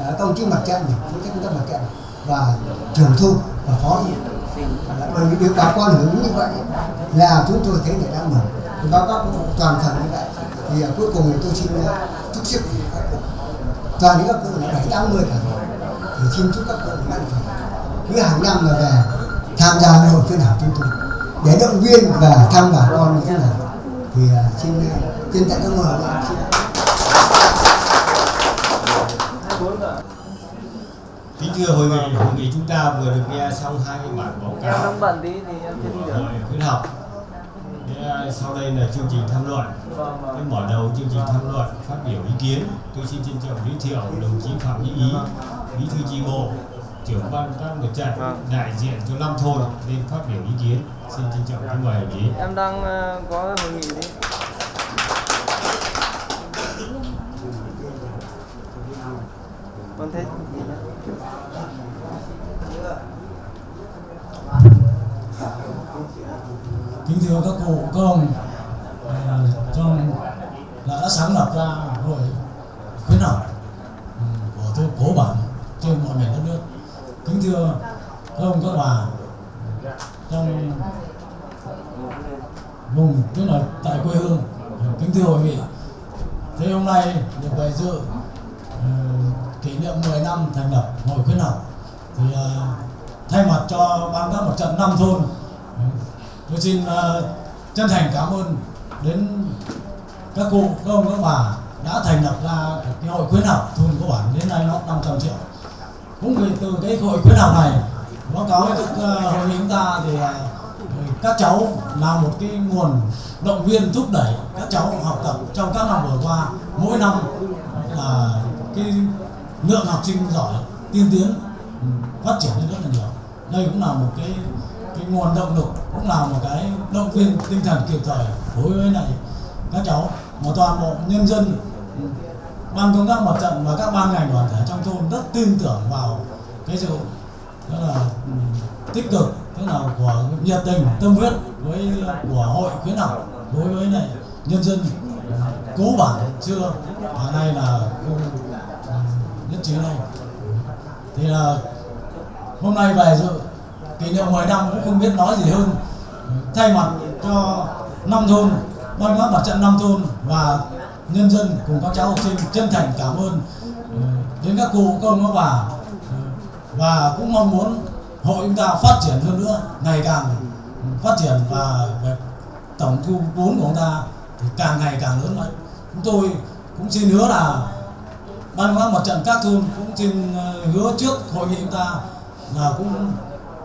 à, công chí mặt trận phụ trách công tác mặt trận và trưởng thôn và phó thôn. Bởi vì được bà con hưởng như vậy là chúng tôi thấy người đang mừng. Thì báo cáo toàn phần như vậy. Thì à, cuối cùng thì tôi xin à, chúc sức các cụ. Toàn những các cụ là bảy tám mươi cả. Thì xin chúc các cụ mạnh khỏe. Cứ hàng năm là về tham gia hội phiên họp chúng tôi. Để động viên và thăm bà con như thế nào? Thì uh, xin uh, chân thành cảm ơn anh chị kính thưa hội nghị hội nghị chúng ta vừa được nghe xong hai cái bản báo cáo. Em bận tí thì em hội khuyến học. Thế, sau đây là chương trình tham luận. Cái mở đầu chương trình tham luận phát biểu ý kiến. Tôi xin trân trọng giới thiệu đồng chí phạm nhĩ ý bí thư chi bộ trưởng ban các mặt trận đại diện cho năm thôn lên phát biểu ý kiến. Xin trân trọng kính mời đồng chí. Em đang ờ, có hội nghị đấy. Vâng thế. Kính thưa các cụ các ông. À, trong là đã sáng lập ra hội khuyến học ừ, của thôn cố bản trên mọi miền kính thưa các ông các bà trong vùng tức là tại quê hương kính thưa hội nghị. Thế hôm nay được về dự uh, kỷ niệm 10 năm thành lập hội khuyến học. Thì uh, thay mặt cho ban các mặt trận năm thôn ờ, tôi xin uh, chân thành cảm ơn đến các cụ các ông các bà đã thành lập ra cái hội khuyến học. Thôn của bản đến nay nó 500 triệu cũng vì từ cái hội khuyến học này. Báo cáo với các ờ, hội chúng ta ờ, thì các cháu là một cái nguồn động viên thúc đẩy các cháu học tập trong các năm vừa qua. Mỗi năm là cái lượng học sinh giỏi, tiên tiến ừ, phát triển lên rất là nhiều. Đây cũng là một cái cái nguồn động lực, cũng là một cái động viên tinh thần kịp thời đối với lại các cháu. Mà toàn bộ nhân dân ban công tác mặt trận và các ban ngành đoàn thể trong thôn rất tin tưởng vào cái sự tức là ừ, tích cực, tức là của nhiệt tình, tâm huyết với ờ, của hội khuyến học đối với này nhân dân. Cố bản chưa và nay là khu ừ, nhất trí này thì là hôm nay về dự kỷ niệm 10 năm cũng không biết nói gì hơn. Thay mặt cho năm thôn, ban các mặt trận năm thôn và nhân dân cùng các cháu học sinh chân thành cảm ơn ờ, đến các cụ các ông, các bà ờ, và cũng mong muốn hội chúng ta phát triển hơn nữa, ngày càng phát triển và tổng thu vốn của chúng ta thì càng ngày càng lớn mạnh. Chúng tôi cũng xin hứa là ban văn mặt trận các thôn cũng xin ờ, hứa trước hội nghị chúng ta là cũng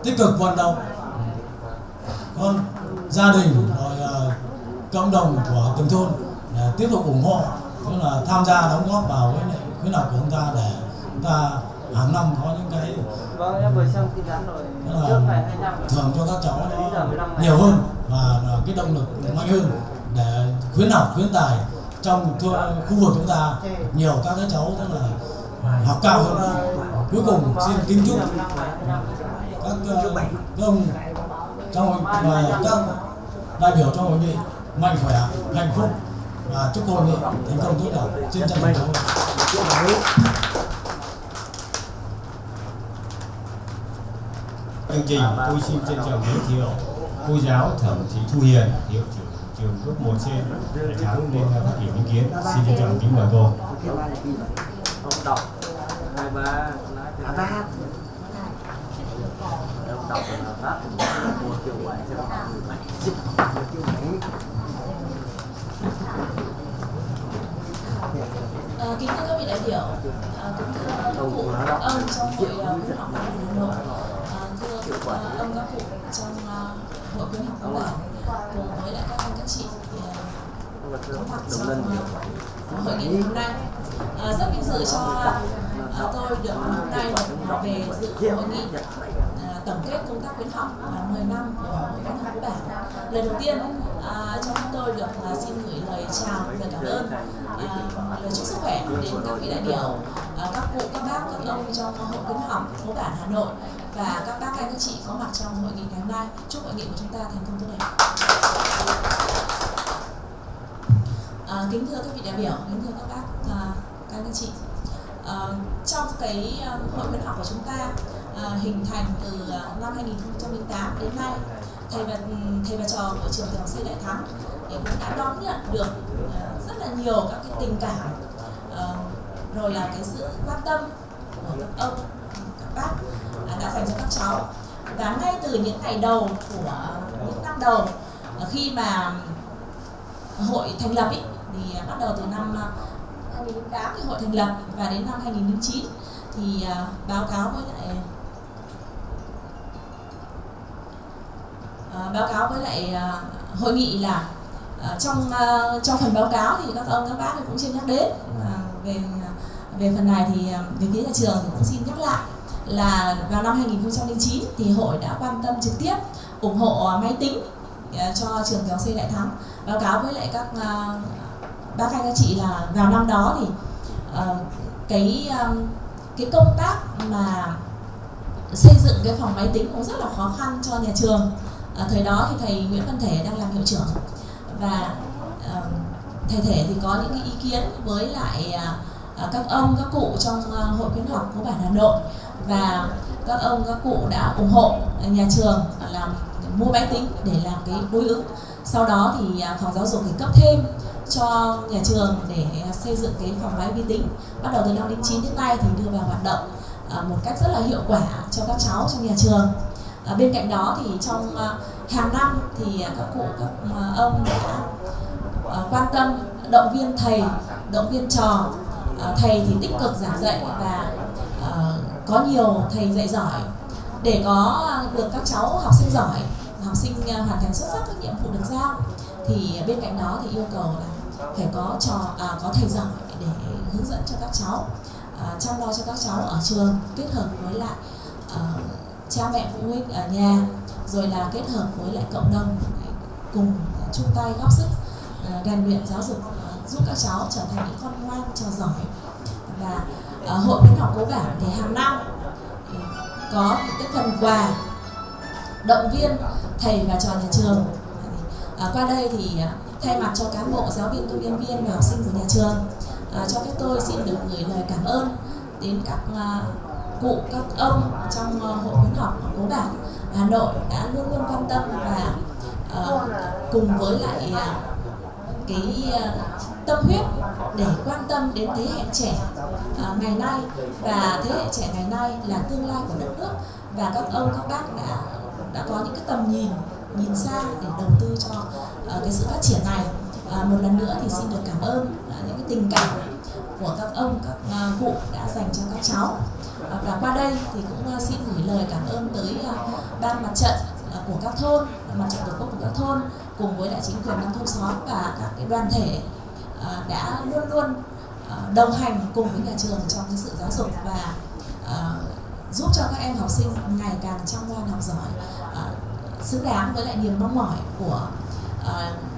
tích cực vận động con gia đình, rồi cộng đồng của từng thôn để tiếp tục ủng hộ tức là tham gia đóng góp vào cái này khuyến học của chúng ta để chúng ta hàng năm có những cái vâng em vừa xem tin nhắn rồi. trước ngày 25 thưởng cho các cháu nó nhiều hơn và cái động lực mạnh hơn để khuyến học khuyến tài trong khu vực chúng ta. Nhiều các cái cháu tức là học cao hơn. Nữa cuối cùng xin kính chúc các ờ, các ông trong và các đại biểu trong hội nghị mạnh khỏe hạnh phúc và chúc hội nghị thành công tốt đẹp. Xin chân thành cảm ơn chương trình tôi xin trân trọng giới thiệu cô giáo thẩm thị thu hiền hiệu trưởng trường cấp 1 c Đại thắng lên phát biểu ý kiến. Xin trân trọng kính mời cô. Đọc hai ba đọc là phát Ờ, kính thưa các vị đại biểu, ờ, kính thưa các cụ, các ông trong hội ờ, khuyến học của Hà Nội, thưa uh, ông các cụ trong hội khuyến học công bản cùng với lại các anh các chị có mặt trong hội nghị hôm nay. Uh, rất vinh dự cho uh, tôi được hôm nay về dự hội nghị tổng kết công tác khuyến học uh, 10 năm của hội khuyến học bản lần đầu tiên cho chúng tôi được uh, xin gửi lời chào lời cảm ơn uh, lời chúc sức khỏe đến các vị đại biểu à, các cụ các bác các ông trong hội khuyến học phố bản hà nội và các bác anh các chị có mặt trong hội nghị ngày hôm nay. Chúc hội nghị của chúng ta thành công tốt đẹp. À, kính thưa các vị đại biểu kính thưa các bác à, các anh các chị. À, trong cái à, hội khuyến học của chúng ta à, hình thành từ à, năm 2008 đến nay thầy và thầy và trò của trường tiểu học Đại Thắng thì cũng đã đón nhận được là nhiều các cái tình cảm uh, rồi là cái sự quan tâm của các ông các bác uh, đã dành cho các cháu. Và ngay từ những ngày đầu của những năm đầu uh, khi mà hội thành lập ý, thì bắt đầu từ năm ờ, 2008 thì hội thành lập và đến năm 2009 thì uh, báo cáo với lại uh, báo cáo với lại uh, hội nghị là trong uh, trong phần báo cáo thì các ông các bác cũng chưa nhắc đến. À, về về phần này thì ờ, về phía nhà trường thì cũng xin nhắc lại là vào năm 2009 thì hội đã quan tâm trực tiếp ủng hộ máy tính uh, cho trường tiểu C Đại Thắng. Báo cáo với lại các uh, bác anh các chị là vào năm đó thì uh, cái cái công tác mà xây dựng cái phòng máy tính cũng rất là khó khăn cho nhà trường. À, thời đó thì thầy Nguyễn Văn Thể đang làm hiệu trưởng và uh, thầy Thể thì có những cái ý kiến với lại uh, các ông các cụ trong uh, hội khuyến học của bản Hà Nội. Và các ông các cụ đã ủng hộ nhà trường làm mua máy tính để làm cái đối ứng. Sau đó thì phòng giáo dục thì cấp thêm cho nhà trường để xây dựng cái phòng máy vi tính. Bắt đầu từ năm 09 đến nay thì đưa vào hoạt động một cách rất là hiệu quả cho các cháu trong nhà trường. Bên cạnh đó thì trong hàng năm thì các cụ các à, ông đã à, quan tâm động viên thầy động viên trò. À, thầy thì tích cực giảng dạy và có nhiều thầy dạy giỏi. Để có được các cháu học sinh giỏi học sinh hoàn thành xuất sắc các nhiệm vụ được giao thì bên cạnh đó thì yêu cầu là phải có trò à, có thầy giỏi để hướng dẫn cho các cháu à, chăm lo cho các cháu ở trường kết hợp với lại à, cha mẹ phụ huynh ở nhà rồi là kết hợp với lại cộng đồng cùng chung tay góp sức à, rèn luyện giáo dục à, giúp các cháu trở thành những con ngoan trò giỏi. Và à, hội khuyến học cố bản thì hàng năm có những cái phần quà động viên thầy và trò nhà trường. À, qua đây thì thay mặt cho cán bộ giáo viên công nhân viên và học sinh của nhà trường à, cho phép tôi xin được gửi lời cảm ơn đến các à, cụ các ông trong à, hội khuyến học cố bản Hà Nội đã luôn luôn quan tâm và uh, cùng với lại uh, cái uh, tâm huyết để quan tâm đến thế hệ trẻ uh, ngày nay. Và thế hệ trẻ ngày nay là tương lai của đất nước. Và các ông các bác đã đã có những cái tầm nhìn nhìn xa để đầu tư cho uh, cái sự phát triển này. Uh, một lần nữa thì xin được cảm ơn uh, những cái tình cảm của các ông các uh, cụ đã dành cho các cháu. Ờ, và qua đây thì cũng ờ, xin gửi lời cảm ơn tới ờ, ban mặt trận của các thôn, mặt trận tổ quốc của các thôn cùng với lại chính quyền năm thôn xóm và các cái đoàn thể đã luôn luôn đồng hành cùng với nhà trường trong cái sự giáo dục và giúp cho các em học sinh ngày càng chăm ngoan, học giỏi xứng đáng với lại niềm mong mỏi của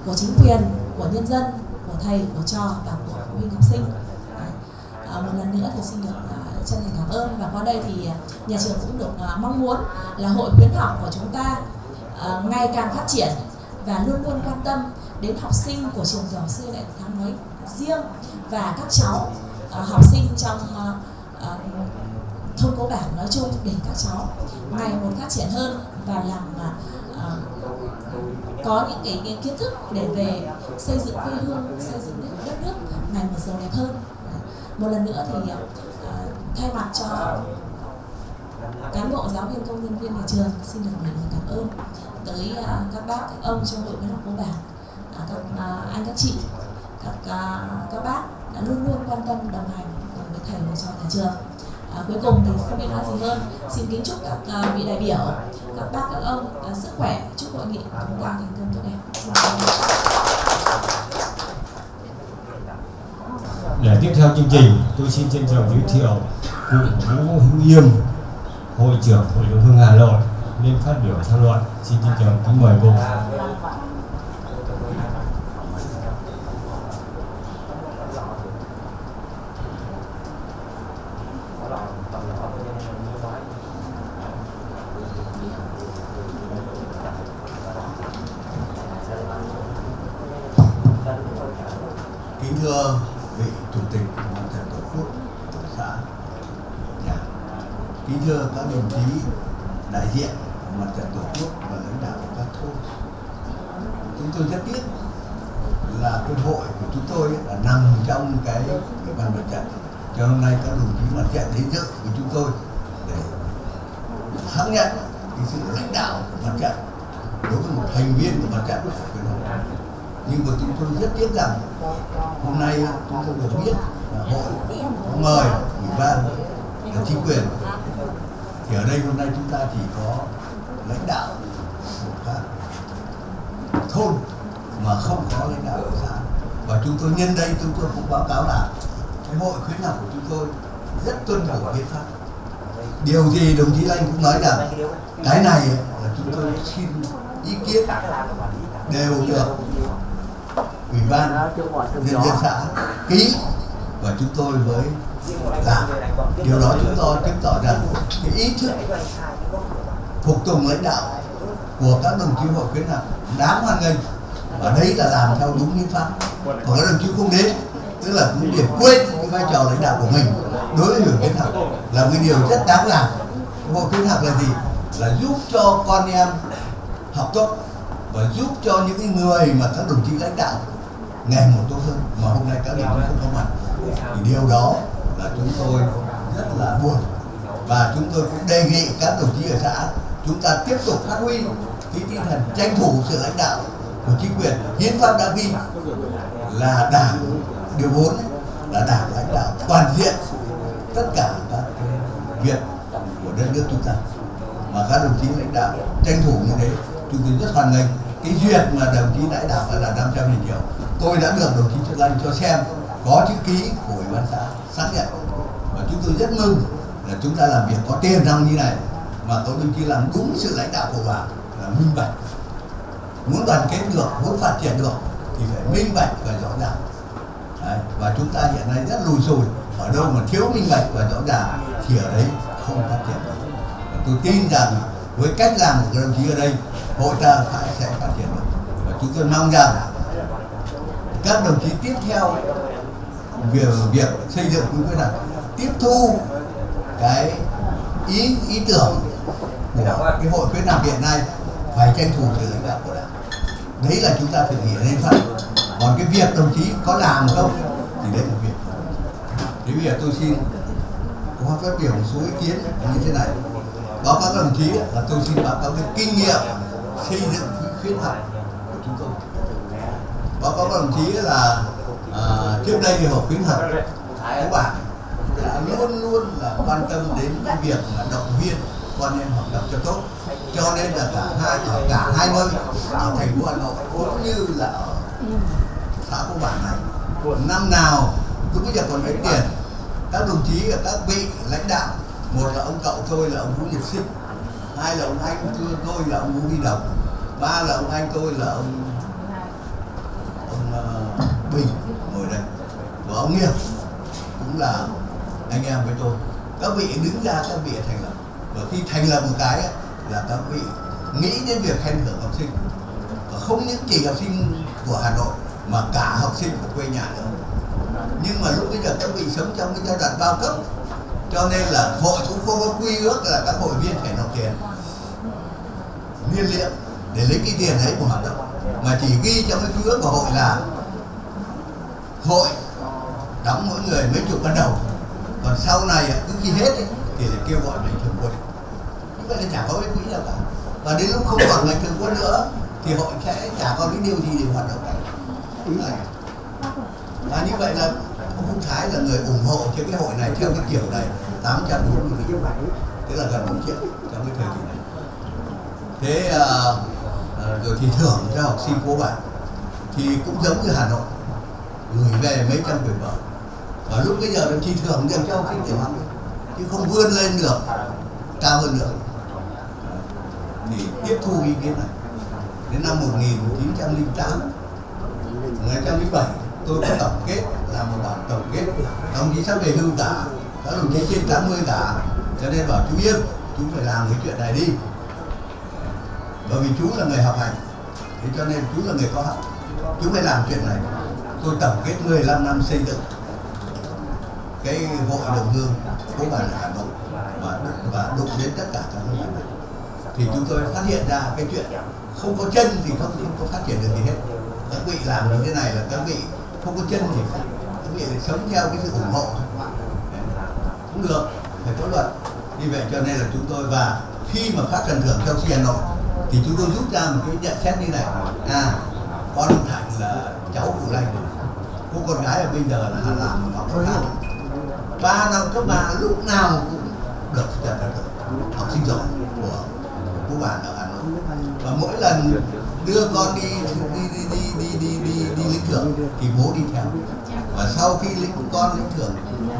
của chính quyền, của nhân dân, của thầy, của trò và của phụ huynh học sinh. Một lần nữa thì xin được chân thành cảm ơn. Và qua đây thì à, nhà trường cũng được à, mong muốn là hội khuyến học của chúng ta à, ngày càng phát triển và luôn luôn quan tâm đến học sinh của trường giáo sư đại thắng nói riêng và các cháu học sinh trong thôn cố bản nói chung để các cháu ngày một phát triển hơn và làm có những cái, cái kiến thức để về xây dựng quê hương xây dựng đất nước ngày một giàu đẹp hơn. Một lần nữa thì thay mặt cho cán bộ giáo viên công nhân viên nhà trường xin được gửi lời cảm ơn tới uh, các bác các ông trong đội khuyến học cô bản uh, các uh, anh các chị các uh, các bác đã luôn luôn quan tâm đồng hành cùng với thầy và cho nhà trường. À, cuối cùng thì không biết nói gì hơn. Xin kính chúc các uh, vị đại biểu các bác các ông uh, sức khỏe chúc hội nghị của chúng ta thành công tốt đẹp. Xin cảm ơn. Để tiếp theo chương trình, tôi xin trân trọng giới thiệu cụ Vũ Hữu Yêm, hội trưởng hội đồng hương Hà Nội, lên phát biểu tham luận. Xin trân trọng kính mời cô kính thưa vị chủ tịch mặt trận tổ quốc của xã nhà kính thưa các đồng chí đại diện của mặt trận tổ quốc và lãnh đạo của các thôn chúng tôi rất tiếc là cái hội của chúng tôi là nằm trong cái cái ban mặt trận cho hôm nay các đồng chí mặt trận đến dự với chúng tôi để xác nhận cái sự lãnh đạo của mặt trận đối với một thành viên của mặt trận của cái hội nhưng mà chúng tôi rất tiếc rằng hôm nay chúng tôi được biết là hội có mời ủy ban và chính quyền thì ở đây hôm nay chúng ta chỉ có lãnh đạo của các thôn mà không có lãnh đạo của xã và chúng tôi nhân đây chúng tôi cũng báo cáo là cái hội khuyến học của chúng tôi rất tuân thủ hiến pháp điều gì đồng chí anh cũng nói rằng cái này là chúng tôi xin ý kiến đều được ủy ban nhân dân xã ký và chúng tôi mới làm. Điều đó chúng tôi chứng tỏ rằng cái ý thức phục tùng lãnh đạo của các đồng chí hội khuyến học đáng hoan nghênh và đấy là làm theo đúng hiến pháp. Còn các đồng chí không đến, tức là cũng để quên cái vai trò lãnh đạo của mình đối với hội khuyến học là một cái điều rất đáng làm hội khuyến học là gì? Là giúp cho con em học tốt và giúp cho những người mà các đồng chí lãnh đạo ngày một tốt hơn mà hôm nay các đồng chí không có mặt. Thì điều đó là chúng tôi rất là buồn. Và chúng tôi cũng đề nghị các đồng chí ở xã chúng ta tiếp tục phát huy cái tinh thần tranh thủ sự lãnh đạo của chính quyền. Hiến pháp đã ghi là đảng điều 4 ấy, là đảng lãnh đạo toàn diện tất cả đất nước chúng ta. Mà các đồng chí lãnh đạo tranh thủ như thế, chúng tôi rất hoan nghênh cái duyệt mà đồng chí lãnh đạo là 500 nghìn triệu. Tôi đã được đồng chí Trần Lanh cho xem, có chữ ký của ủy ban xã xác nhận. Và chúng tôi rất mừng là chúng ta làm việc có tiền năng như này, mà có đồng chí làm đúng sự lãnh đạo của bà là minh bạch. Muốn đoàn kết được, muốn phát triển được thì phải minh bạch và rõ ràng. Đấy. và chúng ta hiện nay rất lùi rồi ở đâu mà thiếu minh bạch và rõ ràng thì ở đấy không phát triển được. Và tôi tin rằng với cách làm của các đồng chí ở đây hội ta phải sẽ phát triển được. Và chúng tôi mong rằng các đồng chí tiếp theo việc việc xây dựng cũng là tiếp thu cái ý ý tưởng của cái hội khuyến học hiện nay phải tranh thủ từ lãnh đạo của đảng. Đấy là chúng ta phải nghĩ lên pháp còn cái việc đồng chí có làm không thì đấy là việc. Thế bây giờ tôi xin có phát biểu một số ý kiến như thế này. Báo cáo các đồng chí là tôi xin báo cáo cái kinh nghiệm xây dựng quỹ khuyến học của chúng tôi. Báo cáo các đồng chí là à, trước đây thì học khuyến học các bạn đã luôn luôn là quan tâm đến cái việc là động viên con em học tập cho tốt. Cho nên là cả hai ở cả hai nơi ở thành phố hà nội cũng như là ở xã của bản này năm nào cứ bây giờ còn lấy tiền các đồng chí và các vị lãnh đạo một là ông cậu tôi là ông vũ nhật sinh. Hai là ông anh tôi là ông vũ đi đồng. Ba là ông anh tôi là ông ông uh, bình ngồi đây. Và ông nghiêm cũng là anh em với tôi. Các vị đứng ra các vị thành lập. Và khi thành lập một cái ấy, là các vị nghĩ đến việc khen thưởng học sinh. Và không những chỉ học sinh của hà nội mà cả học sinh của quê nhà nữa nhưng mà lúc bây giờ các vị sống trong cái giai đoạn bao cấp cho nên là hội cũng không có quy ước là các hội viên phải nộp tiền. Niên liệu để lấy cái tiền ấy của hoạt động. Mà chỉ ghi trong cái quy ước của hội là hội đóng mỗi người mấy chục ban đầu. Còn sau này cứ khi hết ấy, thì lại kêu gọi lãnh thường quân. Như vậy là chả có cái quỹ nào cả. Và đến lúc không còn lãnh thường quân nữa thì hội sẽ chả có cái điều gì để hoạt động cả. Và như vậy là Quốc Thái là người ủng hộ cho cái hội này theo cái kiểu này. 840 tỷ tức là gần 4 triệu trong cái thời kỳ này. Thế à, à, rồi thì thưởng cho học sinh cố bản thì cũng giống như Hà Nội. Gửi về mấy trăm quyển vở. Và lúc bây giờ nó chi thưởng được cho học sinh tiểu học chứ không vươn lên được cao hơn nữa thì tiếp thu ý kiến này. Đến năm 1908 1907 tôi có tổng kết là một bản tổng kết. Đồng chí sắp về hưu cả các đồng chí trên 80 cả cho nên bảo chú yên, chú phải làm cái chuyện này đi. Bởi vì chú là người học hành. Thế cho nên chú là người có học. Chú phải làm chuyện này. Tôi tổng kết 15 năm xây dựng cái hội đồng hương, phố là hà nội và và đụng đến tất cả các nơi này. Thì chúng tôi phát hiện ra cái chuyện không có chân thì không không có phát triển được gì hết. Các vị làm như thế này là các vị không có chân thì các vị sống theo cái sự ủng hộ cũng được phải có luật. Vì vậy cho nên là chúng tôi và khi mà phát phần thưởng cho si hà nội thì chúng tôi rút ra một cái nhận xét như này. À con thành là cháu của lành cô con gái ở bây giờ là làm học cấp ba ba năm cấp ba lúc nào cũng được phần thưởng học sinh giỏi của cô bạn ở hà nội. Và mỗi lần đưa con đi đi đi đi đi đi đi, đi lĩnh thưởng thì bố đi theo. Và sau khi lĩnh con lĩnh thưởng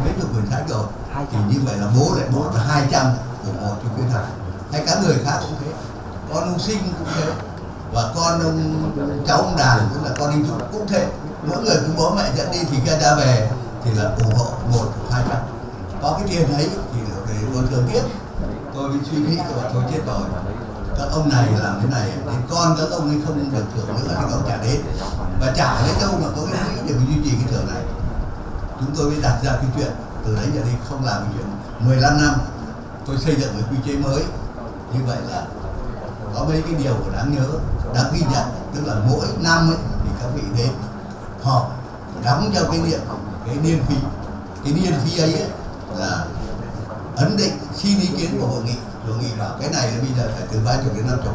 lấy được quyển sách rồi thì như vậy là bố lại bố là 200 ủng hộ cho quyển học. Hay các người khác cũng thế. Con ông sinh cũng thế. Và con ông cháu ông đàn cũng là con đi cũng thế. Mỗi người cũng bố mẹ dẫn đi thì ra ra về thì là ủng hộ một hai trăm. Có cái tiền ấy thì để con thường tiếp tôi mới suy nghĩ rồi thôi chết rồi các ông này làm thế này thì con các ông ấy không được thưởng nữa thì ông trả đến và trả đến đâu mà có cái quỹ để duy trì cái thưởng này. Chúng tôi mới đặt ra cái chuyện từ đấy giờ đi không làm cái chuyện. 15 năm tôi xây dựng một quy chế mới. Như vậy là có mấy cái điều đáng nhớ đáng ghi nhận. Tức là mỗi năm ấy, thì các vị đến họp đóng cho cái niệm cái niên phí cái niên phí ấy, ấy là ấn định xin ý kiến của hội nghị tôi nghị là cái này là bây giờ phải từ ba chục đến năm chục.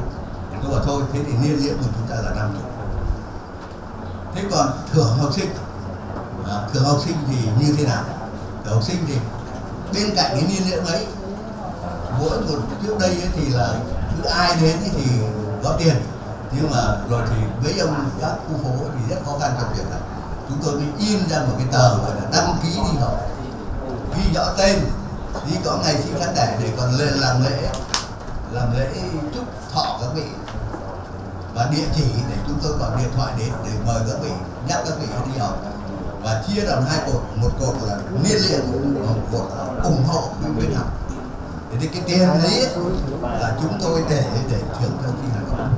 Tôi bảo thôi thế thì niên liệu của chúng ta là năm chục. Thế còn thưởng học sinh. À, thưởng học sinh thì như thế nào? Thưởng học sinh thì bên cạnh cái niên liệu ấy mỗi một trước đây ấy thì là cứ ai đến thì góp tiền. Nhưng mà rồi thì với ông các khu phố thì rất khó khăn trong việc này chúng tôi mới in ra một cái tờ gọi là đăng ký đi học ghi rõ tên thì có ngày chị khán đẻ để còn lên làm lễ làm lễ chúc thọ các vị. Và địa chỉ để chúng tôi còn điện thoại đến để mời các vị, nhắc các vị đi học. Và chia làm hai cột, một cột là liên liệu một cột là ủng hộ bên học. Thì cái tiền đấy là chúng tôi để để chuyển cho khi nào.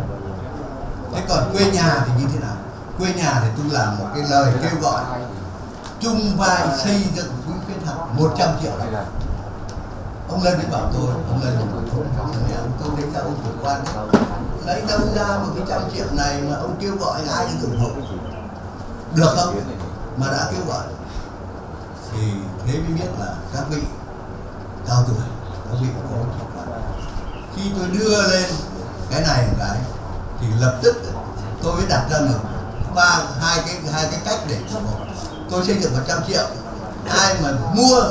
Thế còn quê nhà thì như thế nào? Quê nhà thì tôi làm một cái lời kêu gọi chung vai xây dựng quỹ khuyến học 100 triệu đồng ông lên mới bảo tôi, ông lên bảo tôi ông tôi đánh giá ông chủ quan. Lấy đâu ra một cái trăm triệu này mà ông kêu gọi ai ủng hộ. Được không? Mà đã kêu gọi. Thì thế mới biết là các vị cao tuổi, các vị có khi tôi đưa lên cái này một cái, thì lập tức tôi mới đặt ra được ba, hai cái hai cái cách để ủng hộ tôi xây dựng 100 triệu. Ai mà mua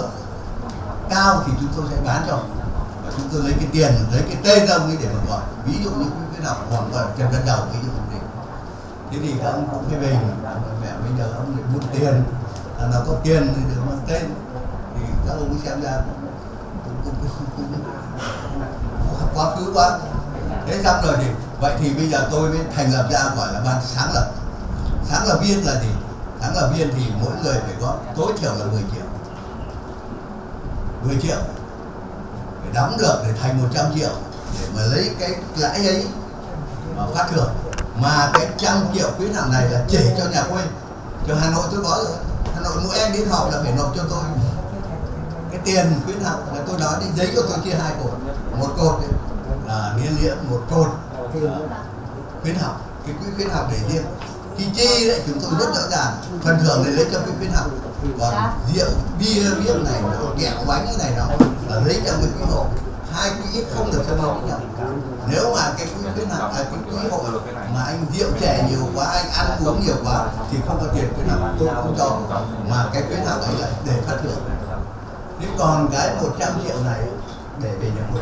cao thì chúng tôi sẽ bán cho. Và chúng tôi lấy cái tiền lấy cái tên ông ấy để mà gọi. Ví dụ như cái nào hoàng gọi trần văn đầu ví dụ như thế. Thế thì các ông cũng phê bình. Mẹ bây giờ ông lại muốn tiền. Là nó có tiền thì được mang tên. Thì các ông xem ra cũng, cũng, cũng, cũng, cũng quá khứ quá. Thế xong rồi thì vậy thì bây giờ tôi mới thành lập ra gọi là ban sáng lập. Sáng lập viên là gì? Sáng lập viên thì mỗi người phải có tối thiểu là 10 triệu. 10 triệu. Để đóng được để thành 100 triệu để mà lấy cái lãi ấy mà phát thưởng. Mà cái trăm triệu khuyến hàng này là chỉ cho nhà quê. Cho Hà Nội tôi có rồi. Hà Nội mỗi em đến học là phải nộp cho tôi. Cái tiền khuyến học là tôi nói đi giấy của tôi chia hai cột. Một cột là niên liệu một cột khuyến học cái quỹ khuyến học để riêng khi chi đấy chúng tôi rất rõ ràng. Phần thưởng này lấy cho cái khuyến học còn rượu bia biết này kẹo bánh cái này là lấy trong cái quỹ hộ. Hai quỹ không được phân với nhau nếu mà cái quỹ khuyến học à, cái quỹ hội mà anh rượu chè nhiều quá anh ăn uống nhiều quá thì không có tiền khuyến học tôi không cho. Mà cái khuyến học ấy là để phát thưởng. Thế còn cái 100 triệu này để về nhà quê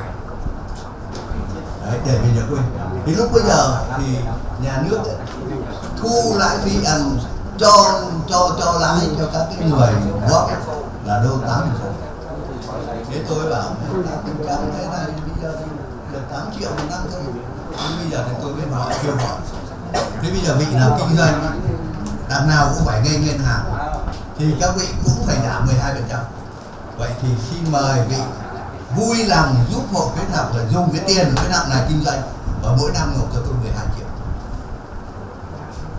đấy, để về nhà quê thì lúc bây giờ thì nhà nước thu lãi phí ăn cho cho cho lãi cho các cái người góp là đâu, tám phần thế tôi bảo tám phần trăm thế này bây giờ thì được tám triệu một năm thôi. Nhưng bây giờ thì tôi mới hỏi kêu họ thế bây giờ vị nào kinh doanh đằng nào cũng phải nghe ngân hàng. Thì các vị cũng phải giảm 12 phần trăm. Vậy thì xin mời vị vui lòng giúp hộ khuyến học là dùng cái tiền của khuyến học này kinh doanh. Và mỗi năm nộp cho tôi 12 triệu.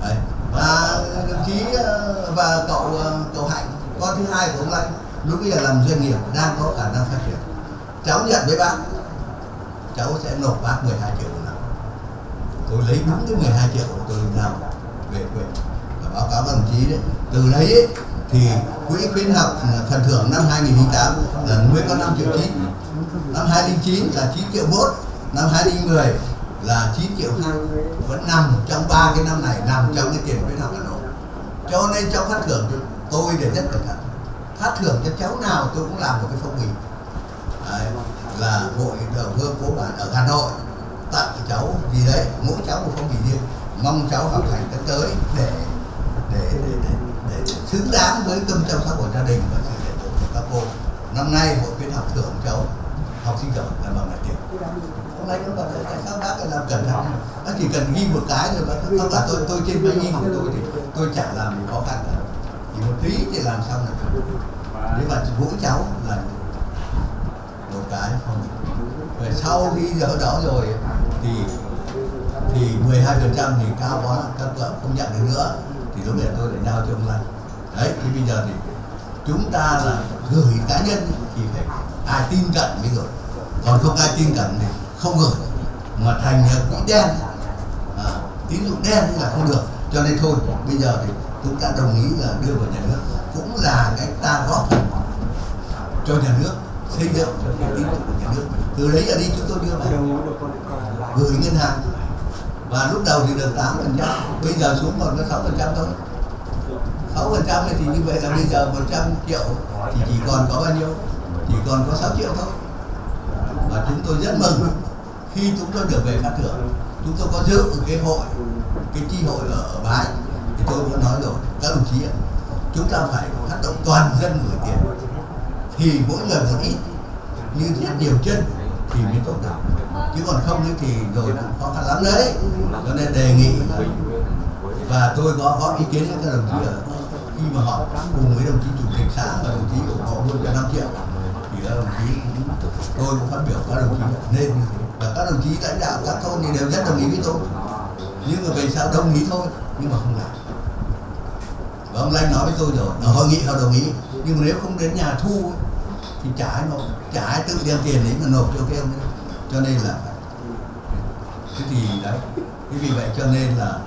Đấy. và đồng chí ờ, và cậu ờ, cậu hạnh con thứ hai của ông anh lúc bây giờ làm doanh nghiệp đang có khả năng phát triển. Cháu nhận với bác cháu sẽ nộp bác 12 triệu một năm. Tôi lấy đúng cái 12 triệu của tôi làm về quê. Và báo cáo các đồng chí đấy từ đấy ấy, thì quỹ khuyến học ừ, phần thưởng năm 2008 là mới có 5 triệu 9 năm 2009 là 9 triệu 4 năm 2010 là 9 triệu 2 vẫn nằm trong ba cái năm này nằm trong cái tiền khuyến học Hà Nội. Cho nên trong phát thưởng tôi để rất cẩn thận. Phát thưởng cho cháu nào tôi cũng làm một cái phong bì. Đấy, là hội đầu hương cố bản ở Hà Nội tặng cháu gì đấy mỗi cháu một phong bì riêng. Mong cháu học hành tới tới để để, để, để, để xứng đáng với tâm chăm sóc của gia đình và sự dạy dỗ của các cô. Năm nay hội khuyến học thưởng cháu học sinh giỏi là bằng đại tiền hôm nay các bạn là tại sao bác lại làm cẩn thận. Bác chỉ cần ghi một cái rồi bác không là tôi tôi trên máy in của tôi thì tôi chả làm gì khó khăn cả. Chỉ một tí thì làm xong là được. Mà vũ cháu là một cái không rồi sau khi giờ đó rồi thì thì 12 phần trăm thì cao quá, các vợ không nhận được nữa thì lúc này tôi lại giao cho ông Lan. Đấy thì bây giờ thì chúng ta là gửi cá nhân thì phải ai tin cận mới gửi. Còn không ai tin cận thì không gửi. Mà thành quỹ đen. À, tín dụng đen là không được. Cho nên thôi bây giờ thì chúng ta đồng ý là đưa vào nhà nước. Cũng là cái ta góp cho nhà nước xây dựng cái tín dụng của nhà nước. Từ đấy giờ đi chúng tôi đưa vào. Gửi ngân hàng và lúc đầu thì được 8 phần trăm, bây giờ xuống còn có 6 phần trăm thôi. 6 phần trăm thì như vậy là bây giờ 100 triệu thì chỉ còn có bao nhiêu? Chỉ còn có 6 triệu thôi. Và chúng tôi rất mừng khi chúng tôi được về phát thưởng. Chúng tôi có giữ cái hội, cái chi hội ở bái. Thì tôi cũng nói rồi, các đồng chí ạ, chúng ta phải phát động toàn dân gửi tiền thì mỗi người một ít, như thiết nhiều chân thì mới tốt được chứ còn không thì rồi cũng khó khăn lắm đấy. Cho nên đề nghị và tôi có có ý kiến với các đồng chí ở khi mà họ cùng với đồng chí chủ tịch xã và đồng chí ủng hộ luôn cho năm triệu, thì các đồng chí tôi cũng phát biểu các đồng chí nên và các đồng chí lãnh đạo các thôn thì đều rất đồng ý với tôi. Nhưng mà về sao đồng ý thôi, nhưng mà không làm. Và ông Lanh nói với tôi rồi, là hội nghị họ đồng ý, nhưng mà nếu không đến nhà thu thì trả ai nộp trả ai tự đem tiền đấy mà nộp cho cái ông ấy cho nên là thế thì đấy thế vì vậy cho nên là,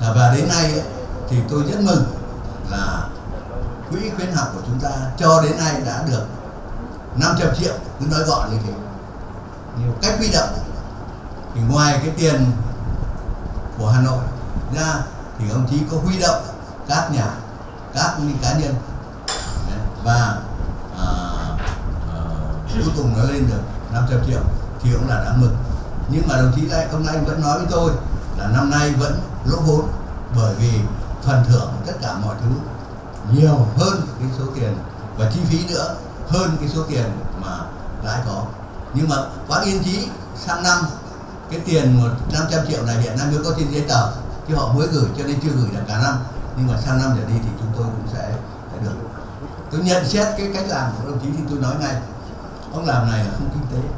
là và đến nay ấy, thì tôi rất mừng là quỹ khuyến học của chúng ta cho đến nay đã được 500 triệu cứ nói gọn như thế. Nhiều cách huy động. Thì ngoài cái tiền của Hà Nội ra thì ông chí có huy động các nhà các cá nhân. Và à, à, cuối cùng nó lên được 500 triệu thì cũng là đáng mừng. Nhưng mà đồng chí lại ông anh vẫn nói với tôi là năm nay vẫn lỗ vốn bởi vì phần thưởng tất cả mọi thứ nhiều hơn cái số tiền và chi phí nữa hơn cái số tiền mà lãi có. Nhưng mà quá yên chí sang năm cái tiền một 500 triệu này hiện nay mới có trên giấy tờ chứ họ mới gửi cho nên chưa gửi được cả năm. Nhưng mà sang năm trở đi thì chúng tôi cũng sẽ, sẽ được. Tôi nhận xét cái cách làm của đồng chí thì tôi nói ngay ông làm này là không kinh tế.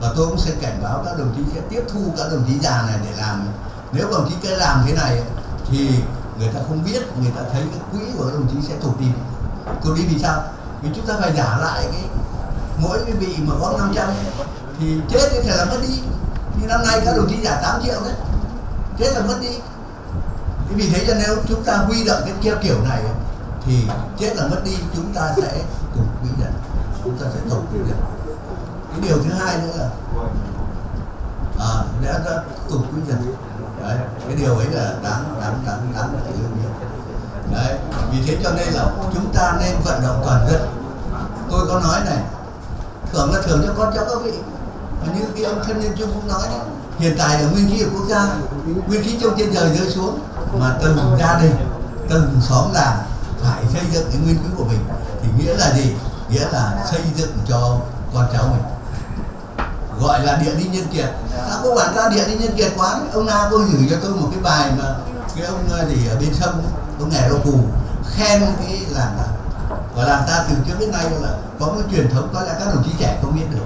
Và tôi cũng sẽ cảnh báo các đồng chí sẽ tiếp thu các đồng chí già này để làm. Nếu đồng chí cái làm thế này thì người ta không biết, người ta thấy cái quỹ của đồng chí sẽ tụt đi. Tụt đi vì sao? Vì chúng ta phải giả lại cái mỗi cái vị mà có 500 thì chết thì thể là mất đi. Như năm nay các đồng chí giả 8 triệu đấy, chết là mất đi. Thế vì thế cho nếu chúng ta huy động cái kia kiểu này thì chết là mất đi, chúng ta sẽ cùng quỹ dần chúng ta sẽ tổng quỹ dần cái điều thứ hai nữa là à, đã, đã tụt quỹ dần đấy cái điều ấy là đáng đáng đáng đáng phải lưu ý. Đấy vì thế cho nên là chúng ta nên vận động toàn dân. Tôi có nói này thưởng là thưởng cho con cháu các vị. Và như cái ông thân nhân trung cũng nói đấy hiện tại là nguyên khí của quốc gia nguyên khí trong trên trời rơi xuống mà từng gia đình từng xóm làng phải xây dựng cái nguyên khí của mình. Thì nghĩa là gì? Nghĩa là xây dựng cho con cháu mình. Gọi là địa lý nhân kiệt. Sao có bạn ra địa lý nhân kiệt quá. Ông na cô gửi cho tôi một cái bài mà cái ông ờ, gì ở bên sông ông nghề rau cù. Khen cái làng là và làng ta từ trước đến nay là có một truyền thống, có lẽ các đồng chí trẻ không biết được.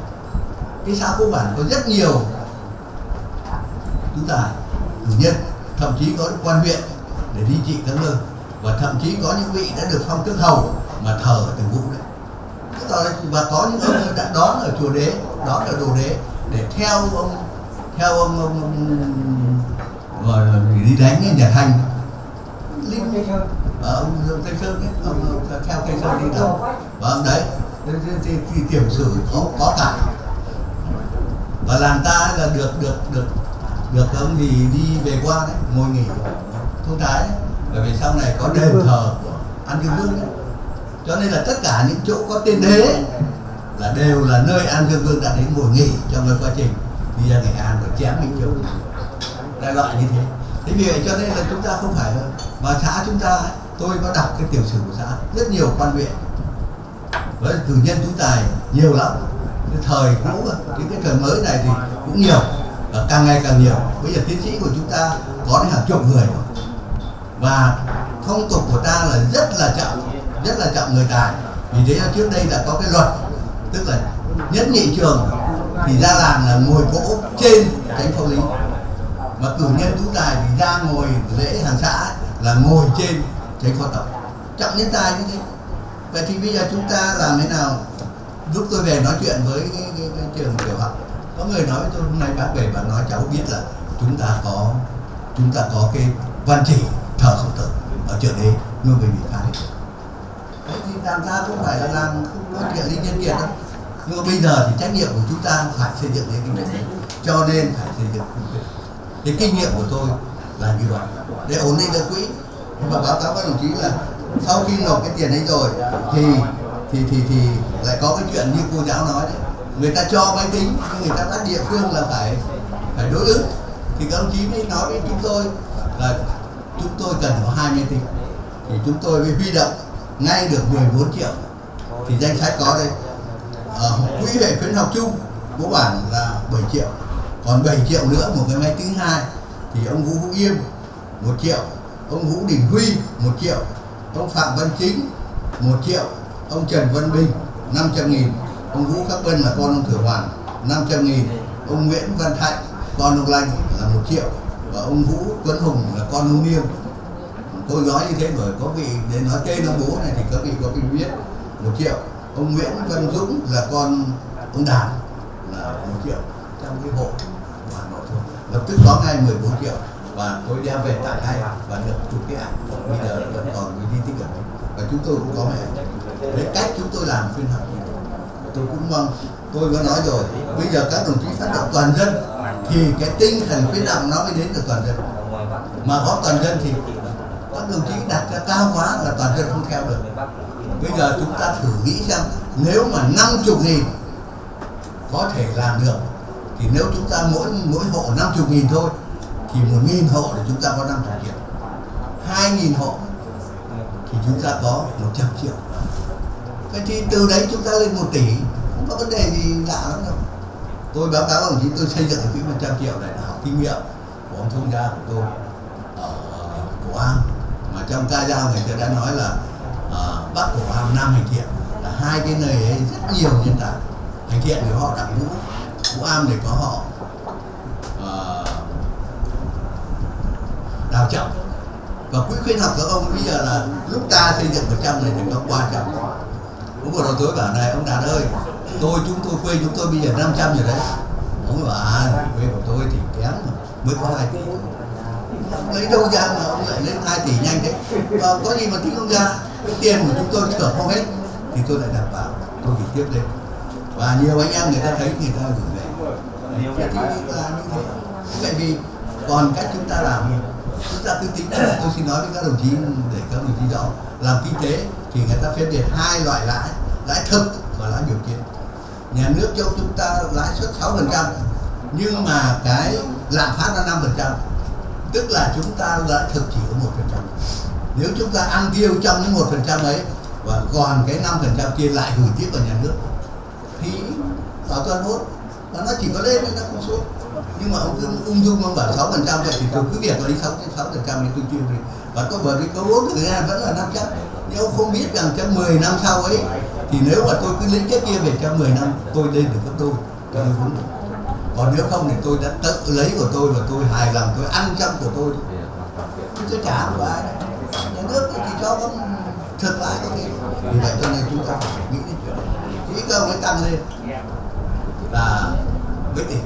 Cái xã cô bản có rất nhiều chúng ta cử nhân, thậm chí có quan huyện để đi trị các nơi, và thậm chí có những vị đã được phong tước hầu mà thờ ở từ vũ đấy và có những ông đã đón ở chùa đế đón ở đồ đế để theo ông theo ông ông, ông gọi là đi đánh nhà thanh. Linh ở ông Dương Tây Sơn ấy, ông, ông theo Tây Sơn đi đâu? và ông đấy thì, thì, tiểu sử có có cả và làng ta là được được được được ông gì đi về qua đấy ngồi nghỉ. Thôn thái đấy bởi vì sau này có đền thờ của an dương vương đấy cho nên là tất cả những chỗ có tên đế là đều là nơi an dương vương đã đến ngồi nghỉ trong cái quá trình đi ra nghệ an rồi chém mình chỗ đại loại như thế. Thế vì vậy cho nên là chúng ta không phải mà xã chúng ta ấy, tôi có đọc cái tiểu sử của xã rất nhiều quan huyện. Với cử nhân tú tài nhiều lắm. Cái thời cũ đến cái thời mới này thì cũng nhiều và càng ngày càng nhiều. Bây giờ tiến sĩ của chúng ta có đến hàng chục người và phong tục của ta là rất là chậm rất là chậm người tài. Vì thế trước đây là có cái luật tức là nhất nhị trường thì ra làm là ngồi cỗ trên tránh phong lý. Mà cử nhân tú tài thì ra ngồi lễ hàng xã là ngồi trên tránh phó tổng. Trọng nhân tài như thế. Vậy thì bây giờ chúng ta làm thế nào? Lúc tôi về nói chuyện với cái, cái, cái trường tiểu học. Có người nói với tôi hôm nay bác về bạn nói cháu biết là chúng ta có chúng ta có cái văn chỉ thờ khổng tử ở chợ đấy nhưng người bị phá đấy thì làm ra không phải là làm không có chuyện lý nhân kiện đâu. Nhưng mà bây giờ thì trách nhiệm của chúng ta phải xây dựng cái kinh tế. Cho nên phải xây dựng kinh tế. Cái kinh nghiệm của tôi là như vậy. Để ổn định được quỹ. Nhưng mà báo cáo các đồng chí là sau khi nộp cái tiền ấy rồi, thì thì thì thì lại có cái chuyện như cô giáo nói đấy. Người ta cho máy tính, nhưng người ta bắt địa phương là phải phải đối ứng. Thì các đồng chí mới nói với chúng tôi là chúng tôi cần có hai máy tính. Thì chúng tôi mới huy động nay được 14 triệu. Thì danh sách có đây. Ở quỹ hệ khuyến học chung của bản là 7 triệu. Còn 7 triệu nữa, một cái máy tính hai, thì ông Vũ Hữu Yêm 1 triệu. Ông Vũ Đình Huy 1 triệu. Ông Phạm Văn Chính 1 triệu. Ông Trần Văn Bình 500 nghìn. Ông Vũ Khắc vân là con ông Thừa hoàng 500 nghìn. Ông Nguyễn Văn Thạnh, con ông Lanh là 1 triệu. Và ông Vũ Tuấn Hùng là con ông Niêm tôi nói như thế rồi có vị để nói tên ông bố này thì có vị có vị biết một triệu. Ông Nguyễn Văn Dũng là con, ông Đàn là một triệu trong cái hộ của Hà Nội thôi. Lập tức có ngay 14 triệu và tôi đem về tại hay và được chụp cái ảnh. Bây giờ vẫn còn cái di tích ở đấy. Và chúng tôi cũng có mẹ đấy cách chúng tôi làm phiên họp như thế tôi cũng mong, tôi có nói rồi, bây giờ các đồng chí phát động toàn dân thì cái tinh thần khuyến động nó mới đến được toàn dân. Mà có toàn dân thì các đồng chí đặt ra cao quá là toàn dân không theo được. Bây giờ chúng ta thử nghĩ xem, nếu mà 50 nghìn có thể làm được, thì nếu chúng ta mỗi mỗi hộ 50 nghìn thôi, thì một nghìn hộ thì chúng ta có 50 triệu. Hai nghìn hộ thì chúng ta có 100 triệu. Thế thì từ đấy chúng ta lên 1 tỷ, không có vấn đề gì lạ lắm đâu. Tôi báo cáo đồng chí, tôi xây dựng quỹ 100 triệu này là học kinh nghiệm của ông thông gia của tôi, ở Cổ An mà trong ca dao người ta đã nói là uh, Bắc Cổ Am Nam Hành Thiện là hai cái nơi ấy rất nhiều nhân tài. Hành Thiện thì họ đặng vũ Vũ Am thì có họ uh, Đào Trọng. Và quỹ khuyến học của ông bây giờ là lúc ta xây dựng 100 này thì nó quan trọng. ông vừa đầu tối bảo này ông Đạt ơi tôi chúng tôi quê chúng tôi bây giờ 500 rồi đấy. Ông bảo à quê của tôi thì kém mới có 2 tỷ lấy đâu ra mà ông lại lên 2 tỷ nhanh thế. Và có gì mà tính không ra? Cái tiền của chúng tôi thưởng không hết thì tôi lại đảm bảo, tôi thì tiếp lên. Và nhiều anh em người ta thấy người ta gửi về. Thế thì là như thế. Tại vì còn cách chúng ta làm chúng ta cứ tính tôi xin nói với các đồng chí để các đồng chí rõ làm kinh tế thì người ta phân biệt hai loại lãi lãi thực và lãi biểu kiện. nhà nước cho chúng ta lãi suất 6 phần trăm nhưng mà cái lạm phát là 5 phần trăm tức là chúng ta lợi thực chỉ có một phần trăm. Nếu chúng ta ăn tiêu trong những một phần trăm ấy và còn cái năm phần trăm kia lại gửi tiếp vào nhà nước, thì bảo toàn hốt và nó chỉ có lên nó không xuống. Nhưng mà ông cứ ung dung, ông bảo sáu phần trăm vậy thì tôi cứ việc lấy 6 6 phần trăm thì tôi tiêu đi. Và có bởi vì có vốn thời gian vẫn là năm chắc nhưng ông không biết rằng trong 10 năm sau ấy, thì nếu mà tôi cứ lấy cái kia về trong 10 năm, tôi lên được gấp đôi. Cho tôi vốn còn nếu không thì tôi đã tự lấy của tôi và tôi hài lòng tôi ăn trong của tôi. Chứ tôi trả của ai nhà nước thì cho có thực lại có thể vì vậy cho nên chúng ta phải nghĩ đến chuyện chỉ cơ mới tăng lên. Là với tiền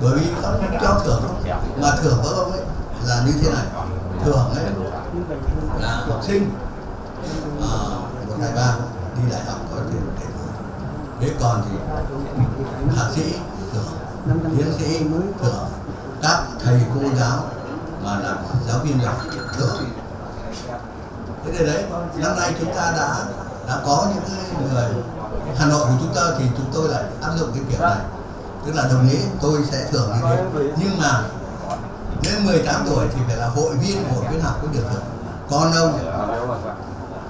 bởi vì ông cho thưởng không mà thưởng của ông ấy là như thế này. Thưởng ấy là học sinh. À, một hai ba đi đại học có tiền để còn thì thạc sĩ tiến sĩ thưởng các thầy cô giáo mà là giáo viên giỏi thưởng. Thế thì đấy, năm nay chúng ta đã đã có những cái người Hà Nội của chúng ta thì chúng tôi lại áp dụng cái kiểu này. Tức là đồng ý, tôi sẽ thưởng như thế. Nhưng mà đến 18 tuổi thì phải là hội viên hội khuyến học mới được thưởng. Con ông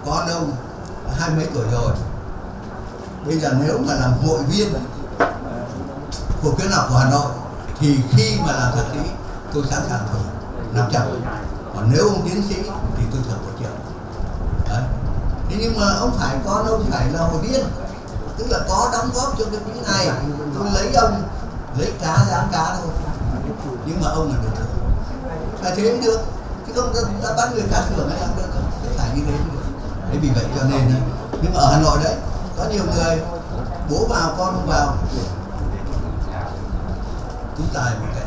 con ông hai mấy tuổi rồi. Bây giờ nếu mà làm hội viên của khuyến học của Hà Nội thì khi mà làm thạc sĩ tôi sẵn sàng thưởng 500 còn nếu ông tiến sĩ thì tôi thưởng một triệu. Đấy. Thế nhưng mà ông phải có ông phải là hội viên. Tức là có đóng góp cho cái quỹ này. Tôi lấy ông lấy cá dán cá thôi. Nhưng mà ông là được thưởng. Phải thế mới được. Chứ không ta, ta bắt người khác thưởng hay làm được. Không phải như thế mới được. Thế vì vậy cho nên nhưng mà ở hà nội đấy có nhiều người bố vào con không vào tú tài một kệ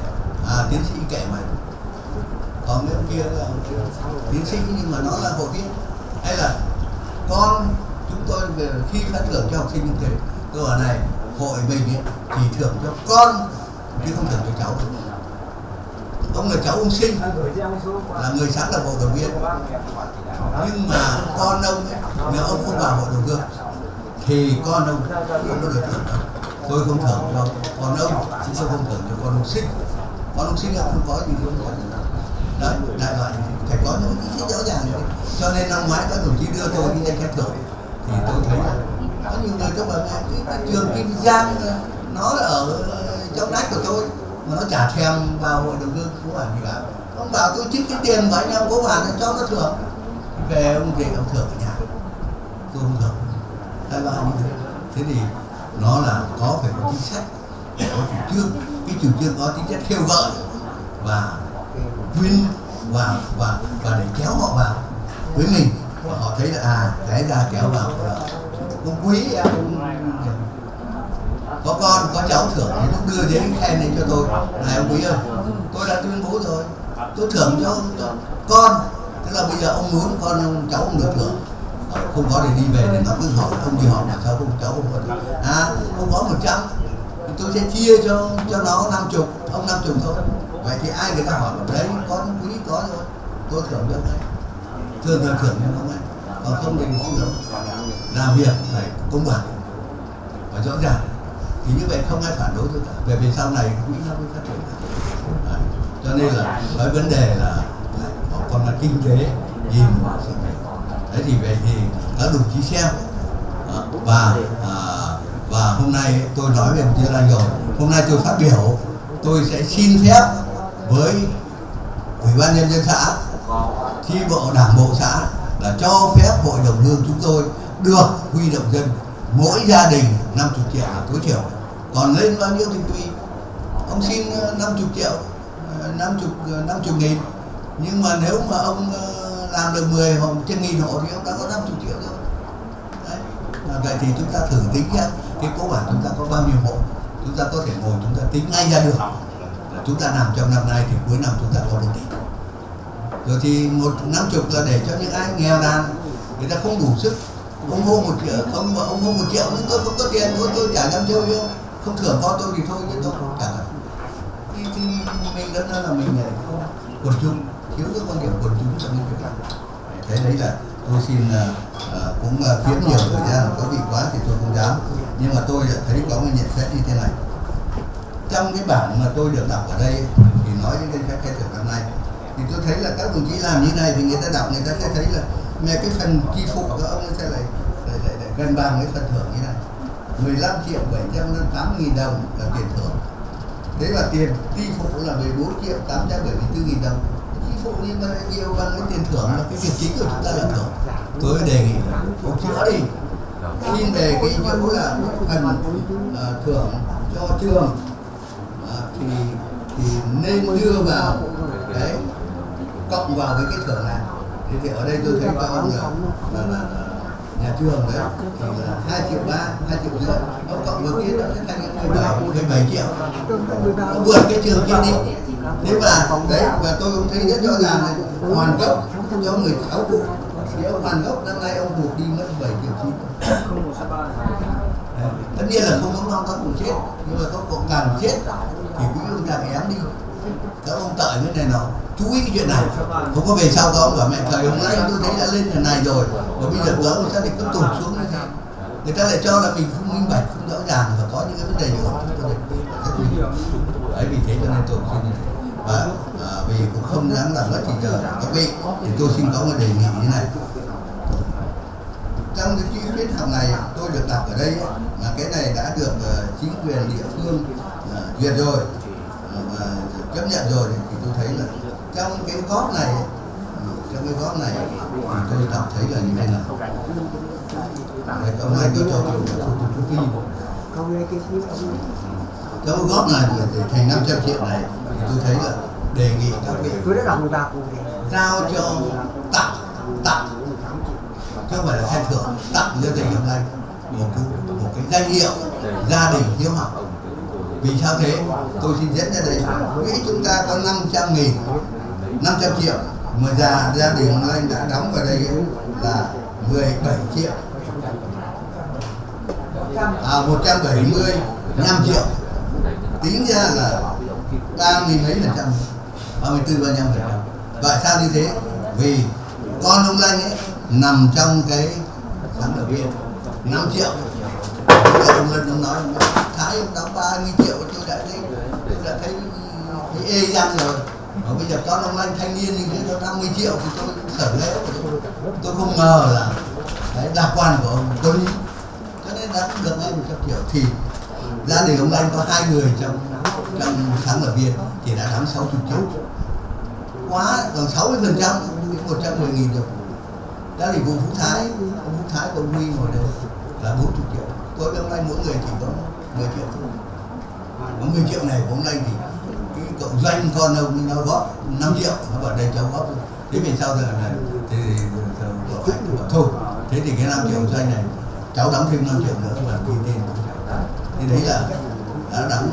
à tiến sĩ kệ mày. Còn cái kia là tiến sĩ nhưng mà nó là hội viên. Hay là con chúng tôi về khi phát thưởng cho học sinh như thế tôi ở này hội mình ấy, chỉ thưởng cho con chứ không thưởng cho cháu. Ông là cháu ông sinh là người sáng lập hội đồng viên. Nhưng mà con ông ấy, nếu ông không vào hội đồng hương thì con ông không có được thưởng đâu tôi không thưởng cho con ông chỉ tôi không thưởng cho con ông xích con ông xích không có gì không có đấy đại loại phải có những cái rõ ràng. Đấy. cho nên năm ngoái các đồng chí đưa tôi đi danh khen thưởng. Thì tôi thấy có nhiều người các bạn cái, cái trường kim giang nó là ở ờ, trong nách của tôi mà nó trả thèm vào hội đồng hương của phải gì cả. Ông bảo tôi trích cái tiền của anh em cố bản cho nó thưởng. Về ông về ông thưởng ở nhà. Tôi không thưởng. Đại loại như thế. Thế thì nó là có phải có chính sách có chủ trương. Cái chủ trương có tính chất kêu gọi và khuyên và và và để kéo họ vào với mình. Và họ thấy là à cái ra kéo vào là cũng quý em có con có cháu thưởng. Thì cũng đưa giấy khen này cho tôi này ông quý ơi tôi đã tuyên bố rồi tôi thưởng cho, cho con. Tức là bây giờ ông muốn con ông cháu ông được thưởng. Ờ, không có để đi về thì nó cứ hỏi, không đi học là sao không, cháu không có được. À không có một trăm. Tôi sẽ chia cho cho nó năm chục, ông năm chục thôi. Vậy thì ai người ta hỏi bảo, đấy, có quý, có rồi tôi thưởng cho ngay thường thường là thưởng cho nó ngay. Còn không thì không được làm việc phải công bằng và rõ ràng. Thì như vậy không ai phản đối tôi cả. Về về sau này quỹ nó mới phát triển. Cho nên là cái vấn đề là à, phải có con là kinh tế, nhìn vào sự đấy thì vậy thì các đồng chí xem. Và à, và hôm nay tôi nói về một chuyện là rồi hôm nay tôi phát biểu tôi sẽ xin phép với ủy ban nhân dân xã chi bộ đảng bộ xã là cho phép hội đồng hương chúng tôi được huy động dân mỗi gia đình 50 triệu là tối thiểu. Còn lên bao nhiêu thì tùy. Ông xin 50 triệu 50 50 nghìn. Nhưng mà nếu mà ông làm được 10 hoặc trên nghìn hộ thì ông đã có 50 triệu rồi Đấy. vậy thì chúng ta thử tính nhá. Cái cố bản chúng ta có bao nhiêu hộ chúng ta có thể ngồi chúng ta tính ngay ra được. Chúng ta làm trong năm nay thì cuối năm chúng ta có được tỷ. Rồi thì một năm chục là để cho những ai nghèo nàn người ta không đủ sức. Ông hô một triệu ông ông hô một triệu nhưng tôi không có tiền thôi tôi trả năm triệu vô. Không thưởng con tôi thì thôi nhưng tôi không trả thì, thì mình rất là mình không còn chung thiếu cái quan điểm quần chúng trong những việc làm thế đấy là tôi xin uh, cũng uh, kiếm nhiều thời gian có vị quá thì tôi không dám. Nhưng mà tôi đã thấy có một nhận xét như thế này. Trong cái bản mà tôi được đọc ở đây thì nói đến các khen thưởng năm nay thì tôi thấy là các đồng chí làm như này thì người ta đọc người ta sẽ thấy là về cái phần chi phụ của ông sẽ lại, lại, lại, lại gần bằng cái phần thưởng như này. 15 triệu 780 nghìn đồng là tiền thưởng. Thế là tiền ti phụ là 14 triệu 874 nghìn đồng phụ nhưng mà nhiều bằng cái tiền thưởng là cái việc chính của chúng ta là thưởng. Tôi đề nghị có chữa đi. Xin về cái chỗ là phần uh, à, thưởng cho trường uh, thì thì nên đưa vào đấy cộng vào với cái thưởng này. Thì, thì ở đây tôi thấy các ông là, là, là, nhà trường đấy thì là hai triệu ba hai triệu rưỡi. Nó cộng với kia nó sẽ thành mười bảy mười bảy triệu. Nó vượt cái trường kia đi thế và đấy và tôi cũng thấy rất rõ ràng là hoàn gốc cho 16 cụ thì ông hoàn gốc, năm nay ông buộc đi mất 7 triệu chín. Tất nhiên là không giống các cụ chết. Nhưng mà các cụ càng chết thì quý ông càng ém đi. Các ông tợ cái này nào, chú ý cái chuyện này. Không có về sau các ông bảo mẹ thời hôm nay tôi thấy đã lên lần này rồi. Và bây giờ các ông sẽ định cứ tụt xuống như thế. Người ta lại cho là mình không minh bạch, không rõ ràng và có những cái vấn đề như vậy. Đấy, vì thế cho nên tôi xin như thế và à, vì cũng không dám làm mất thì giờ. Các vị thì tôi xin có một đề nghị như này. Trong cái chữ viết học này tôi được đọc ở đây là cái này đã được uh, chính quyền địa phương uh, duyệt rồi. Uh, chấp nhận rồi thì tôi thấy là trong cái góp này trong cái góp này thì tôi đọc thấy là như thế nào? Đấy, hôm nay tôi cho tôi chút đi trong góp này để thành 500 triệu này thì tôi thấy là đề nghị các vị giao cho tặng tặng. Chứ không phải là khen thưởng tặng cho tỉnh hôm nay một cái, một cái danh hiệu gia đình hiếu học. Vì sao thế? Tôi xin dẫn ra đây. Mỹ chúng ta có 500 nghìn 500 triệu mà già gia đình ông anh đã đóng vào đây là 17 triệu. À 175 triệu tính ra là ba mươi mấy phần trăm ba mươi bốn ba phần trăm. Tại sao như thế? Vì con ông lanh ấy nằm trong cái sáng lập viên 5 triệu. Ông lân ông nói thái ông đóng 30 triệu tôi đã thấy tôi đã thấy, thấy ê răng rồi. Mà bây giờ con ông lanh thanh niên như thế cho 50 triệu thì tôi sở lễ tôi, tôi không ngờ là đấy, lạc quan của ông. Tôi cho nên đã được ngay 100 triệu. Thì gia đình ông anh có hai người trong trong sáng lập viện thì đã đóng 60 triệu quá, còn 60 phần trăm 110 nghìn rồi gia đình vụ Phú Thái ông Phú Thái của ông Huy ngồi đây là 40 triệu. Tôi với ông anh mỗi người chỉ có 10 triệu thôi. Có 10 triệu này của ông anh thì cái cậu doanh con ông nó góp 5 triệu, nó bảo đây cháu góp thế vì sao giờ này, thì cậu anh bảo thôi. Thế thì cái 5 triệu doanh này, cháu đóng thêm 5 triệu nữa và ghi tên thì thấy là đã đóng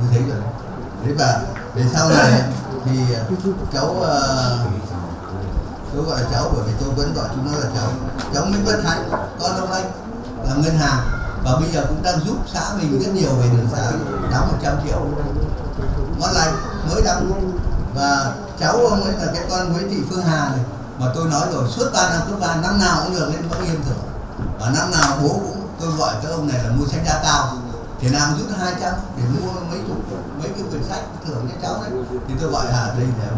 như thế rồi. Thế và về sau này thì ờ, cháu ờ, uh, tôi gọi là cháu bởi vì tôi vẫn gọi chúng nó là cháu. Cháu Nguyễn Văn Thành con ông anh là ngân hàng và bây giờ cũng đang giúp xã mình rất nhiều về đường xã đóng 100 triệu. Ngon lành mới đóng và cháu ông ấy là cái con Nguyễn Thị Phương Hà này mà tôi nói rồi suốt 3 năm cấp ba năm nào cũng được lên Bắc Yên thử và năm nào bố cũng tôi gọi các ông này là mua sách giá cao thì nào rút 200 để mua mấy chục mấy cái quyển sách thưởng cho cháu đấy. Thì tôi gọi là đây là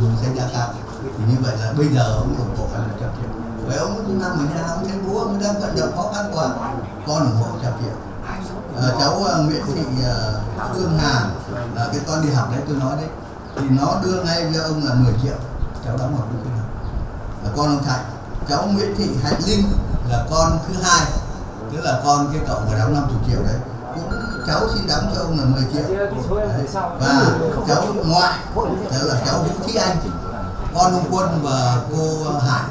mua sách giá cao thì như vậy là bây giờ ông ủng hộ là trăm triệu. Vậy ông cũng nằm ở nhà ông thấy bố ông đang vận động khó khăn quá con ủng hộ trăm triệu. À, cháu uh, Nguyễn Thị uh, Phương Hà là cái con đi học đấy tôi nói đấy. Thì nó đưa ngay cho ông là 10 triệu. Cháu đóng học lúc học là con ông Thạnh cháu Nguyễn Thị Hạnh Linh là con thứ hai tức là con cái cậu mà đóng 50 triệu đấy. Cũng cháu xin đóng cho ông là 10 triệu. Đấy. và cháu ngoại đó là cháu Vũ Thị Anh. Con ông Quân và cô Hải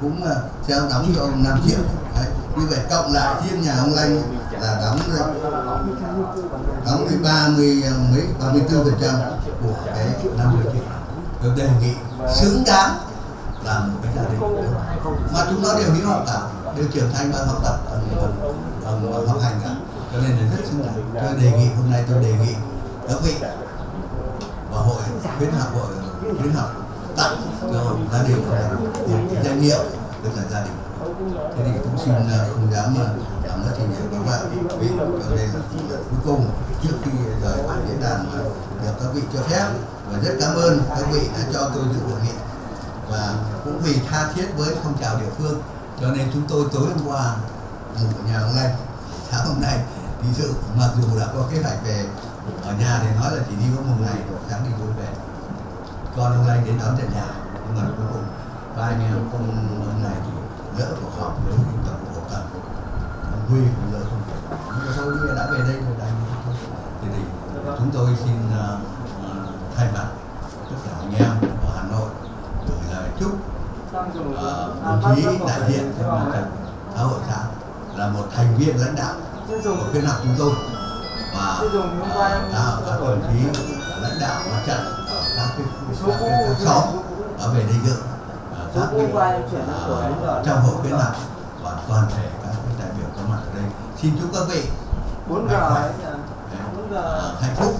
cũng sẽ đóng cho ông 5 triệu. Đấy. như vậy cộng lại riêng nhà ông Lanh là đóng đóng cái ba mươi mấy ba mươi bốn phần trăm của cái 50 triệu. Được đề nghị xứng đáng là một cái gia đình mà chúng nó đều hiếu học cả đều trưởng thành và học tập ở, bằng học hành cả cho nên là rất xứng đáng. Tôi đề nghị hôm nay tôi đề nghị các vị và hội khuyến học hội khuyến học tặng cho gia đình một cái danh hiệu tức là gia đình. Thế thì cũng xin là không dám mà làm nói trình nhiều các bạn. Vì cho nên là cuối cùng trước khi rời khỏi diễn đàn mà được các vị cho phép và rất cảm ơn các vị đã cho tôi dự hội nghị. Và cũng vì tha thiết với phong trào địa phương cho nên chúng tôi tối hôm qua ngủ ở nhà ông Lanh sáng hôm nay thì dự. Mặc dù đã có kế hoạch về ở nhà thì nói là chỉ đi có một ngày rồi sáng đi tôi về con ông Lanh đến đón tận nhà nhưng mà cuối cùng ba anh em không hôm nay thì lỡ cuộc họp với tập của cần ông Huy cũng lỡ không được nhưng mà thôi bây đã về đây rồi đành thì, thì chúng tôi xin uh, uh, thay mặt tất cả anh em ở Hà Nội gửi lời chúc đồng chí đại diện cho mặt trận xã hội xã là một thành viên lãnh đạo của phiên học chúng tôi. Và uh, các đồng chí lãnh đạo mặt trận ở các cái, các cái xóm ở về đây dự. Các vị uh, trong hội khuyến học và toàn thể các đại biểu có mặt ở đây. Xin chúc các vị mạnh khỏe. uh, hạnh phúc.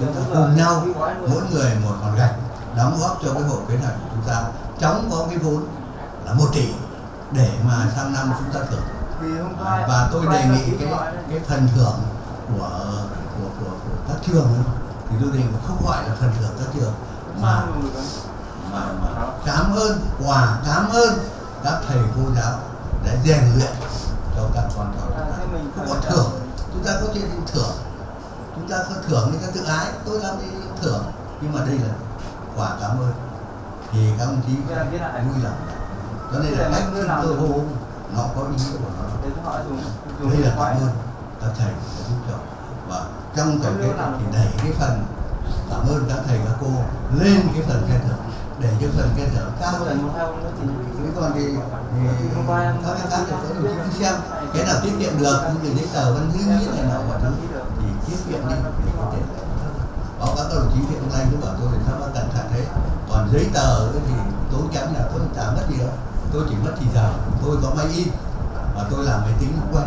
Chúng ta cùng nhau mỗi người một hòn gạch đóng góp cho cái hội khuyến học của chúng ta chóng có cái vốn là một tỷ để mà sang năm chúng ta thưởng. À, và tôi đề nghị cái cái phần thưởng của của, của, của các trường thì tôi đề nghị không gọi là phần thưởng các trường mà mà, mà cảm ơn quà cảm ơn các thầy cô giáo để rèn luyện cho các con cháu chúng ta. Không có thưởng chúng ta có chuyện thưởng. Chúng ta có thưởng người ta tự ái tôi làm gì thưởng. Nhưng mà đây là quà cảm ơn thì các ông chí vui lòng. cho nên là cách xin cơ hô nó có ý nghĩa của nó. Đây là cảm ơn các thầy đã giúp cho. Và trong tổng kết thì đẩy cái phần cảm ơn các thầy các cô lên cái phần khen thưởng. Để cho phần khen thưởng cao hơn thế còn thì, thì các các các có đồng chí xem. cái nào tiết kiệm được cái giấy tờ văn thứ nhất này nào mọi thứ thì tiết kiệm đi để có thể. Báo các đồng chí hiện nay cứ bảo tôi thì sao mà cẩn thận thế giấy tờ thì tốn kém là tôi chả mất gì đâu. Tôi chỉ mất thì giờ. Tôi có máy in và tôi làm máy tính quen.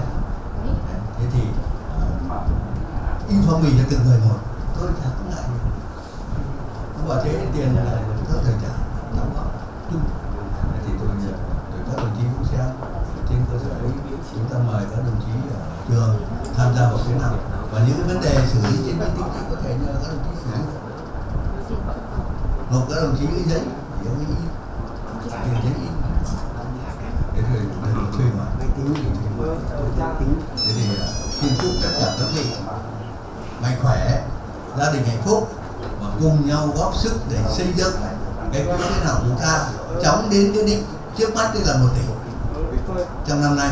Thế thì uh, in phong bì cho từng người một. Tôi chả có lại không bảo thế tiền là có thể trả. Đóng góp. Chung. Thì tôi ờ, rồi các đồng chí cũng sẽ trên cơ sở đấy chúng ta mời các đồng chí ở trường tham gia vào cái nào và những vấn đề xử lý trên máy tính thì có thể nhờ các đồng chí xử lý một các đồng chí cái giấy thì ý. Tiền giấy in rồi để rồi thuê mà. Máy thì thế thì à, xin chúc tất cả các vị mạnh khỏe gia đình hạnh phúc và cùng nhau góp sức để xây dựng cái quỹ thế nào chúng ta chóng đến cái định trước mắt tức là một tỷ trong năm nay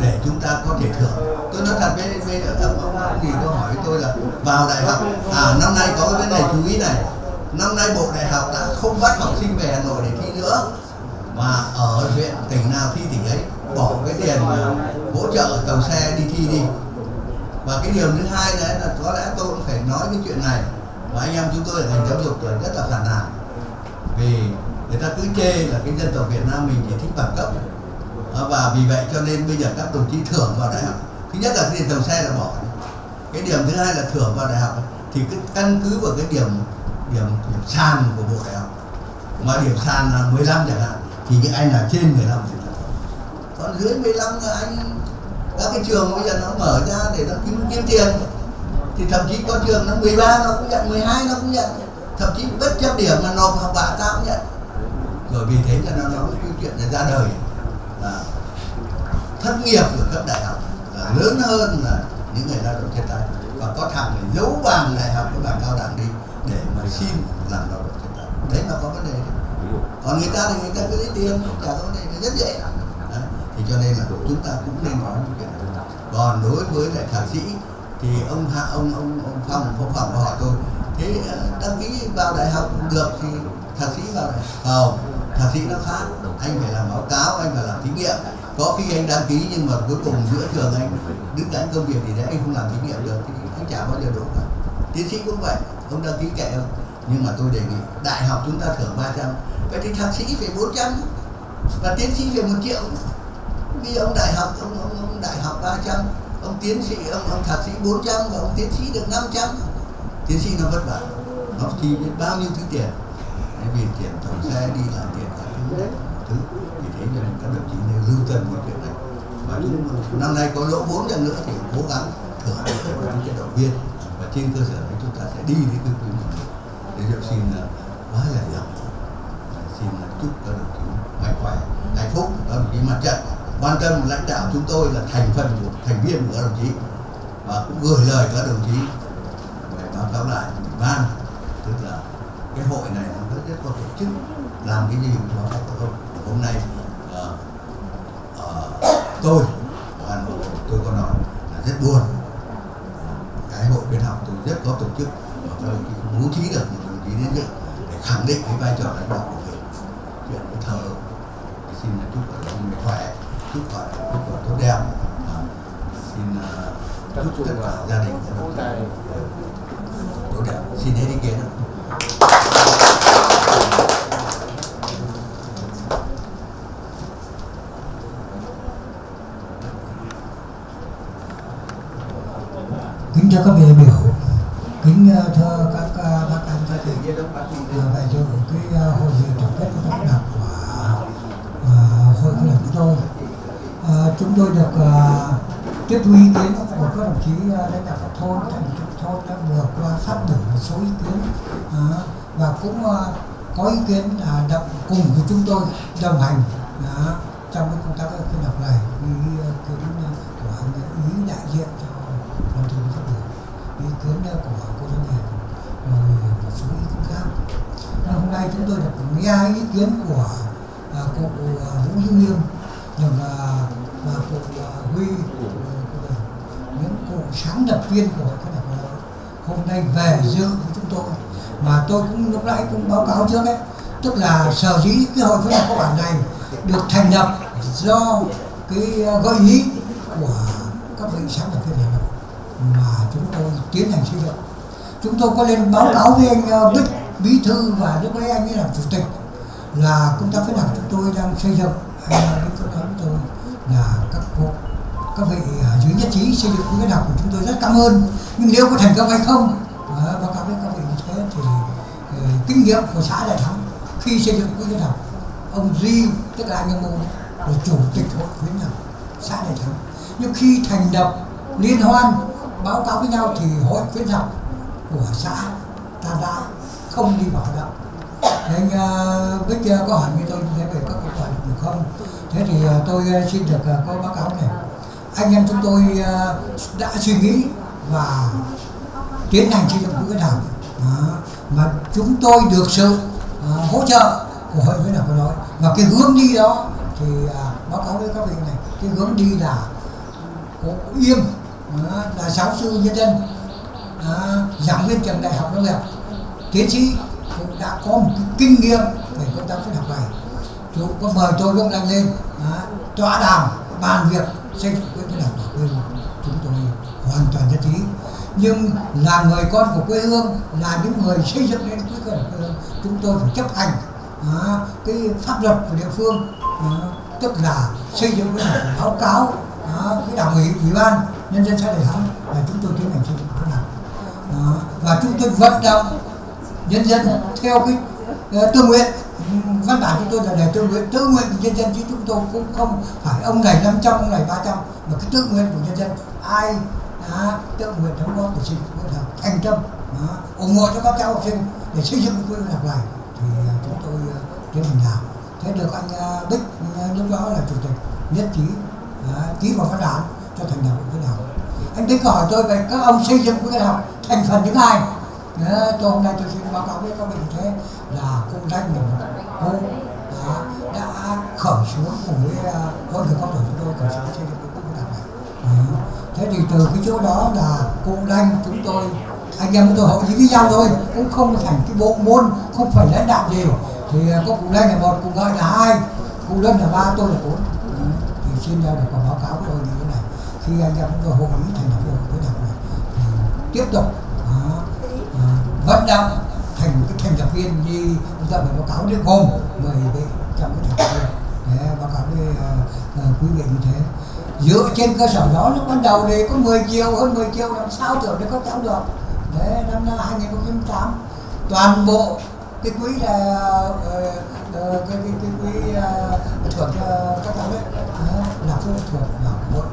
để chúng ta có thể thưởng. Tôi nói thật với, với ông, ông, gì tôi hỏi tôi là vào đại học à năm nay có cái vấn đề chú ý này năm nay bộ đại học đã không bắt học sinh về hà nội để thi nữa. Mà ở huyện tỉnh nào thi tỉnh ấy, bỏ cái tiền hỗ trợ tàu xe đi thi đi. Và cái điều thứ hai đấy là có lẽ tôi cũng phải nói cái chuyện này. Và anh em chúng tôi ở ngành giáo dục là rất là phản nàn. Vì người ta cứ chê là cái dân tộc Việt Nam mình chỉ thích bằng cấp. Ờ, và vì vậy cho nên bây giờ các đồng chí thưởng vào đại học. Thứ nhất là tiền tàu xe là bỏ. Cái điểm thứ hai là thưởng vào đại học. Thì cứ căn cứ vào cái điểm điểm điểm sàn của bộ đại học. Mà điểm sàn là 15 chẳng hạn, thì những anh là trên 15 thì là còn dưới 15 là anh, các cái trường bây giờ nó mở ra để nó kiếm kiếm tiền. Thì thậm chí có trường nó 13 nó cũng nhận 12 nó cũng nhận. Thậm chí bất chấp điểm mà nộp học bạ ta cũng nhận. Rồi vì thế cho nó nói cái chuyện này ra đời. Là thất nghiệp của cấp đại học là lớn hơn là những người lao động thiên tai và có thằng giấu bằng đại học cái bằng cao đẳng đi để mà xin làm lao động thiên tai đấy là có vấn đề đấy. còn người ta thì người ta cứ lấy tiền, không trả vấn đề nó rất dễ. Đấy. thì cho nên là chúng ta cũng nên nói những chuyện này. Còn đối với lại thạc sĩ, thì ông hạ, ông ông ông phòng ông phòng hỏi tôi, thế ờ, đăng ký vào đại học được thì thạc sĩ vào đại không, thạc sĩ nó khác. Anh phải làm báo cáo, anh phải làm thí nghiệm. Có khi anh đăng ký nhưng mà cuối cùng giữa trường anh đứng đánh công việc thì đấy, anh không làm thí nghiệm được thì anh chả bao giờ đủ cả tiến sĩ cũng vậy không đăng ký kệ không nhưng mà tôi đề nghị đại học chúng ta thưởng 300 vậy thì thạc sĩ phải 400 và tiến sĩ phải một triệu. Bây giờ ông đại học ông, ông, ông đại học 300 ông tiến sĩ ông, ông thạc sĩ 400 và ông tiến sĩ được 500 tiến sĩ nó vất vả nó chi biết bao nhiêu thứ tiền. Đấy, vì tiền tổng xe đi lại tiền cả thứ thứ. Vì thế cho nên lưu tâm một chuyện này. Và chúng năm nay có lỗ vốn chẳng nữa thì cố gắng thưởng cho có những cái động viên. Và trên cơ sở đấy đi đến cái quy mô này. Để được xin là quá là giàu xin là chúc các đồng chí mạnh khỏe hạnh phúc các đồng chí mặt trận. Quan tâm lãnh đạo chúng tôi là thành phần của thành viên của các đồng chí. Và cũng gửi lời các đồng chí về báo cáo lại ủy ban. Tức là cái hội này nó rất rất có tổ chức làm cái gì cũng nó có không hôm nay uh, uh, tôi Hà Nội tôi có nói là rất buồn. Cái hội biên học tôi rất có tổ chức bố trí được một đồng chí đến nhận để khẳng định cái vai trò lãnh đạo của mình. Chuyện với thờ xin chúc các ông khỏe chúc khỏe chúc khỏe tốt đẹp. À, xin uh, chúc tất cả gia đình tốt đẹp. Xin hết ý kiến ạ kính chào các vị đại biểu. Và uh, vậy cho cái à, hội nghị tổng kết công tác đảng của à, hội khuyến học chúng tôi chúng tôi được à, tiếp thu ý kiến của các đồng chí lãnh đạo các thôn thành chủ thôn đã vừa qua phát biểu một số ý kiến và cũng có ý kiến là đồng cùng với chúng tôi đồng hành trong cái công tác cái học này ý kiến của ý đại diện cho đoàn thường phát biểu ý kiến của cô giáo hiền rồi xử lý ý kiến Nên hôm nay chúng tôi được nghe ý kiến của à, cụ à, Vũ Hữu Nghiêm rồi à, và cụ à, Huy của à, những cụ sáng lập viên của các này của hôm nay về dự với chúng tôi. Mà tôi cũng lúc nãy cũng báo cáo trước đấy tức là sở dĩ cái hội khuyến học các bản này được thành lập do cái à, gợi ý của các vị sáng lập viên này mà chúng tôi tiến hành xây dựng chúng tôi có lên báo cáo với anh ờ, Bích, bí thư và lúc ấy anh ấy làm chủ tịch là công tác với đảng chúng tôi đang xây dựng. Anh ờ, công tác nói với tôi là các bộ, các vị ờ, dưới nhất trí xây dựng khuyến học của chúng tôi rất cảm ơn. Nhưng nếu có thành công hay không báo cáo với các vị như thế thì kinh nghiệm của xã Đại Thắng. Khi xây dựng khuyến học ông Duy tức là anh em môn là chủ tịch hội khuyến học xã Đại Thắng. Nhưng khi thành lập liên hoan, báo cáo với nhau thì hội khuyến học của xã ta đã không đi vào động. Nên uh, bây giờ có hỏi như tôi như thế về các cuộc quản được không? Thế thì uh, tôi à, xin được uh, có báo cáo này. Anh em chúng tôi uh, đã suy nghĩ và tiến hành xây dựng quỹ học mà chúng tôi được sự uh, hỗ trợ của hội khuyến học nói. Và cái hướng đi đó thì uh, báo cáo với các vị này cái hướng đi là của Yêm là giáo sư nhân dân à, giảng viên trường đại học nông nghiệp. Tiến sĩ cũng đã có một cái kinh nghiệm về công tác khuyến học này. Chú có mời tôi cũng đang lên à, tọa đàm bàn việc xây dựng quỹ khuyến học của quê chúng tôi hoàn toàn nhất trí. Nhưng là người con của quê hương là những người xây dựng nên quỹ học quê hương chúng tôi phải chấp hành à, cái pháp luật của địa phương à, tức là xây dựng cái báo cáo à, cái đảng ủy ủy ban nhân dân xã Đại Thắng là chúng tôi tiến hành và chúng tôi vận động nhân dân theo cái ờ, uh, tự nguyện. Văn bản chúng tôi là để tự nguyện. Tự nguyện của nhân dân chứ chúng tôi cũng không phải ông này 500 ông này 300 mà cái tự nguyện của nhân dân ai đã tự nguyện đóng góp để xây dựng quỹ học thành tâm đó. ủng hộ cho các cháu học sinh để xây dựng quê học này thì ờ, chúng tôi ờ, tiến hành làm thế được anh uh, Bích lúc đó là chủ tịch nhất trí ký vào văn bản cho thành lập quê học anh Thích hỏi tôi về các ông xây dựng quê học thành phần thứ hai. Tôi hôm nay tôi xin báo cáo với các bạn thế là cô danh mình một cô đã, đã khởi xuống cùng với à, con người con tuổi chúng tôi khởi xuống trên cái cung học này. Thế thì từ cái chỗ đó là cô danh chúng tôi anh em chúng tôi hội ý với nhau thôi cũng không thành cái bộ môn không phải lãnh đạo đều thì à, có cụ đanh là một cụ gọi là hai cụ lân là ba tôi là bốn. Thì xin ra được báo cáo tôi như thế này. Khi anh em chúng tôi hội ý tiếp tục. Đó, à, vận động thành cái thành lập viên như chúng ta phải báo cáo đến gồm mười vị trong cái thành lập viên. Để báo cáo với uh, uh, quý vị như thế. Dựa trên cơ sở đó lúc ban đầu thì có 10 triệu hơn 10 triệu làm sao tưởng để có cháu được. Đấy năm 2008 toàn bộ cái quỹ là uh, cái, cái, cái quỹ uh, thưởng cho các cháu đấy. Là phụ thuộc vào hội.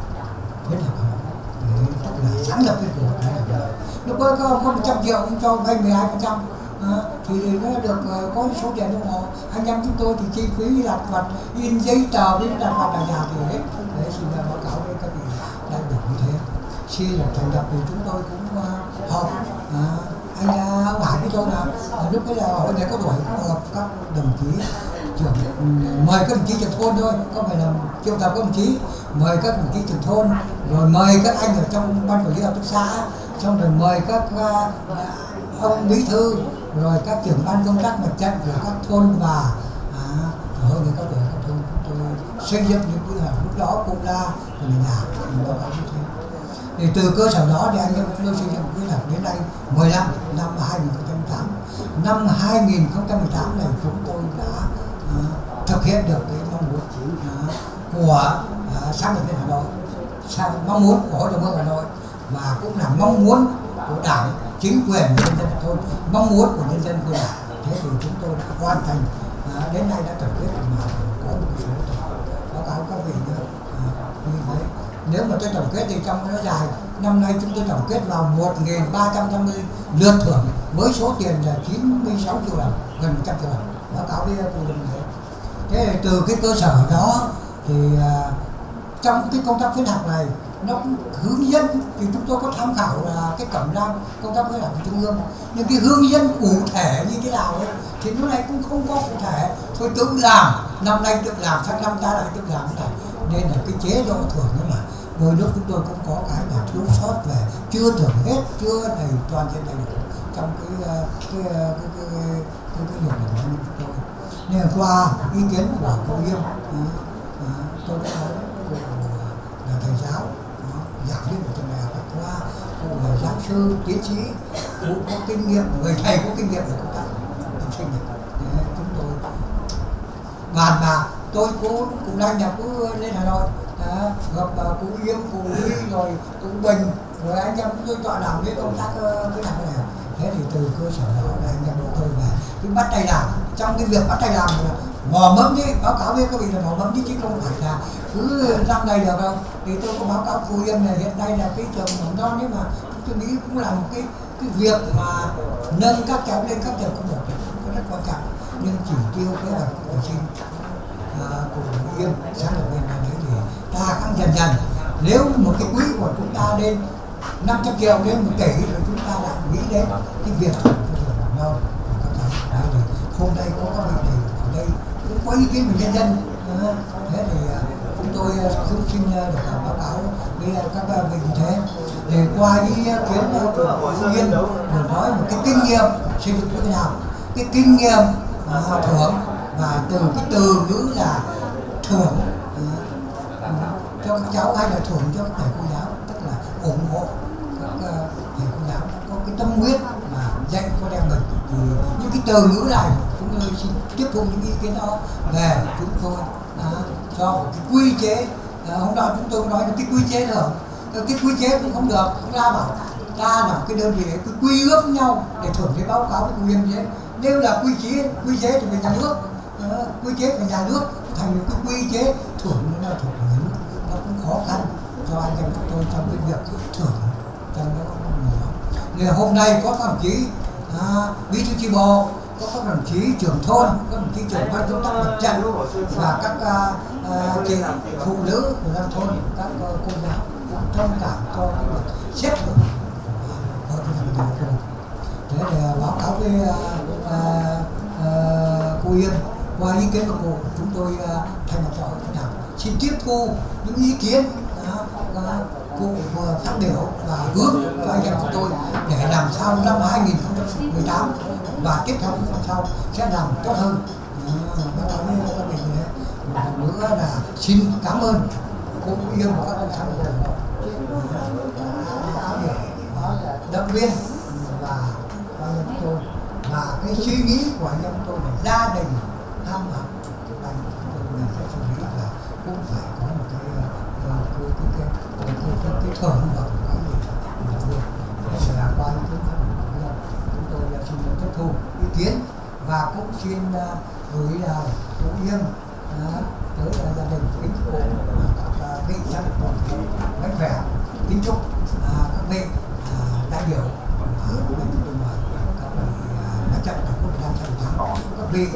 Khuyến là là sáng lập cái của hội này học nó có lúc có có một trăm triệu nhưng cho vay 12 phần trăm. À, thì nó được ờ, có số tiền ủng hộ. Anh em chúng tôi thì chi phí đặt vật in giấy tờ đến đặt vật ở nhà thì hết. Để xin báo cáo với các vị đại biểu như thế. Khi là thành lập thì chúng tôi cũng uh, họp. À, anh uh, Hải với tôi là lúc ấy là hội này có buổi cũng họp các đồng chí trưởng ừ, mời các đồng chí trưởng thôn thôi. Không phải là triệu tập các đồng chí mời các đồng chí trưởng thôn rồi mời các anh ở trong ban quản lý hợp tác xã xong rồi mời các uh, ông bí thư rồi các trưởng ban công tác mặt trận của các thôn và à, hội người cao tuổi các thôn. Chúng tôi xây dựng những quy hoạch lúc đó cũng ra từ nhà thì báo cáo thì từ cơ sở đó thì anh em chúng tôi xây dựng quy hoạch đến nay 15 năm 2008 năm 2018 này chúng tôi đã uh, thực hiện được cái mong muốn uh, của uh, sáng lập Hà Nội mong muốn của hội đồng hương Hà Nội mà cũng là mong muốn của đảng chính quyền của nhân dân thôn mong muốn của nhân dân thôn thế thì chúng tôi đã hoàn thành à, đến nay đã tổng kết mà có một số báo cáo các vị nữa à, như thế. Nếu mà tôi tổng kết thì trong nó dài năm nay chúng tôi tổng kết vào 1.350 lượt thưởng với số tiền là 96 triệu đồng gần 100 triệu đồng. Báo cáo với cô đồng thế. Thế từ cái cơ sở đó thì à, trong cái công tác khuyến học này nó cũng hướng dẫn thì chúng tôi có tham khảo là cái cẩm nang công tác khuyến học của trung ương. Nhưng cái hướng dẫn cụ thể như thế nào ấy thì lúc này cũng không có cụ thể. Thôi tự làm năm nay tự làm sang năm ta lại tự làm thế này. Nên là cái chế độ thưởng đó mà đôi lúc chúng tôi cũng có cái là thiếu sót về chưa thưởng hết chưa đầy toàn diện đầy đủ trong cái ờ, ờ, cái cái cái cái, cái, cái việc của chúng tôi. Nên qua ý kiến của cô Yêm tôi đã nói giảng viên của trường đại học Bách Khoa cụ là giáo sư tiến sĩ cụ có kinh nghiệm người thầy có kinh nghiệm về công tác học sinh này. Chúng tôi bàn bạc tôi cũng cũng đang nhập cứ lên Hà Nội. À, gặp uh, cụ Yêm cụ Huy rồi cụ Bình rồi anh em chúng tôi tọa đàm với công tác uh, cái này. Thế thì từ cơ sở đó là anh em chúng tôi về. Cái bắt tay làm trong cái việc bắt tay làm là mò mẫm đi báo cáo với các vị là mò mẫm đi chứ không phải là cứ năm nay được không vâng. thì tôi có báo cáo phù yên này hiện nay là cái trường mầm non nhưng mà tôi nghĩ cũng là một cái cái việc mà nâng các cháu lên các trường cũng một cũng rất quan trọng. Nhưng chỉ tiêu kế hoạch của sinh à, của yên sáng lập lên là đấy thì ta cũng dần dần nếu một cái quỹ của chúng ta lên 500 triệu đến một tỷ rồi chúng ta lại nghĩ đến cái việc của trường mầm non. Của các cháu đấy thì hôm nay có các vị có ý kiến của nhân dân à, thế thì chúng tôi cũng xin được báo cáo với các vị như thế. Để qua ý kiến của Phú Yên để nói một cái kinh nghiệm xây dựng như thế nào. Cái kinh nghiệm à, thưởng và từ cái từ ngữ là thưởng à, cho các cháu hay là thưởng cho các thầy cô giáo tức là ủng hộ các uh, thầy cô giáo. Có cái tâm huyết mà dạy con em mình. Thì những cái từ ngữ này thu những ý kiến đó về chúng tôi à, cho một cái quy chế. À, hôm đó chúng tôi nói là cái quy chế được cái quy chế cũng không được. Chúng ta bảo ta là một cái đơn vị cái quy ước với nhau để thưởng cái báo cáo với nguyên chế. Nếu là quy chế quy chế thì phải nhà nước. À, quy chế phải nhà nước. Thành một cái quy chế thưởng nó là thuộc nhà nước nó cũng khó khăn cho anh em chúng tôi trong cái việc thưởng trong đó ngày hôm nay có các đồng chí à, bí thư chi bộ có các đồng chí trưởng thôn các đồng chí trưởng ban công tác mặt trận và các uh, uh, chị phụ nữ của nông thôn các uh, cô giáo thông cảm cho cái việc xếp thưởng ở thành phố thế để báo cáo với uh, uh, cô Yên. Qua ý kiến của cô chúng tôi uh, thay mặt cho hội nào xin tiếp thu những ý kiến uh, uh, cô vừa phát biểu và hướng cho anh em chúng tôi để làm sao năm 2018 và tiếp theo năm sau sẽ làm tốt hơn. Bắt đầu như các vị này một lần nữa là xin cảm ơn. Cô Yên và các anh sáng của động viên và anh em tôi và cái suy nghĩ của anh em tôi là gia đình tham học anh mình sẽ suy nghĩ là cũng phải có một cái ờ, cái cái cái cái cái, cái, cái thưởng hoặc và cũng xin à, gửi lời phú yên à, tới gia đình chính phủ các vị trong toàn thể mạnh khỏe. Kính chúc các vị đại biểu và các vị mặt trận tổ quốc việt nam các vị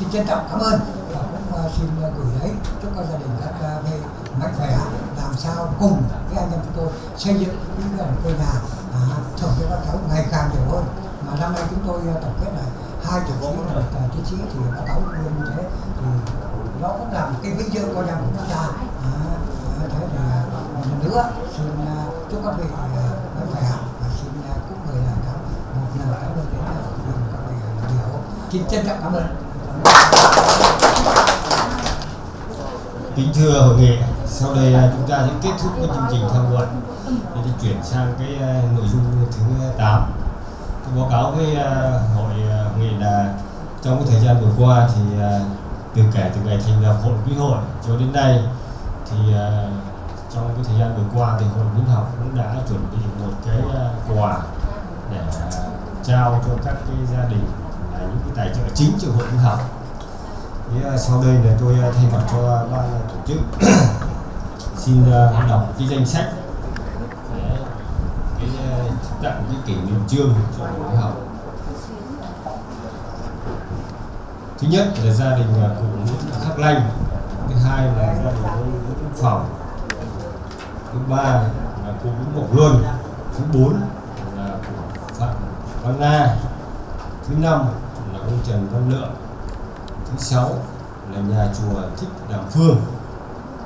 xin trân trọng cảm ơn. Và cũng ờ, xin ờ, gửi ấy chúc các gia đình các ờ, về mạnh khỏe. Làm sao cùng với anh em chúng tôi xây dựng cái quê nhà à, thưởng cho các cháu ngày càng nhiều hơn. Mà năm nay chúng tôi tổng kết là hai chiến bốn là chiến sĩ thì các cháu luôn như thế. Thì nó cũng là một cái vinh dự của nhà của chúng ta. À, à thế thì một lần nữa xin chúc các vị mạnh khỏe. Và xin cũng gửi lời là cảm một lời cảm ơn đến các vị hiểu. xin trân trọng cảm ơn. Kính thưa hội nghị, sau đây à, chúng ta sẽ kết thúc cái chương trình tham luận. Để đi chuyển sang cái à, nội dung thứ 8 tôi báo cáo với à, hội nghị là trong cái thời gian vừa qua thì từ kể từ ngày thành lập hội quý hội cho đến nay thì trong cái thời gian vừa qua thì hội khuyến học cũng đã chuẩn bị một cái quà để trao cho các cái gia đình là những cái tài trợ chính cho hội khuyến học. Thế sau đây là tôi à, thay mặt cho ban tổ chức *coughs* xin à, đọc cái danh sách. Để cái à, tặng cái kỷ niệm chương cho buổi học. Thứ nhất là gia đình cụ Nguyễn Khắc Lanh, thứ hai là gia đình của Nguyễn Phòng, thứ ba là cụ Nguyễn ngọc Luân, thứ bốn là cụ Phạm Văn Na, thứ năm là ông Trần Văn Lượng thứ sáu là nhà chùa thích đàm phương.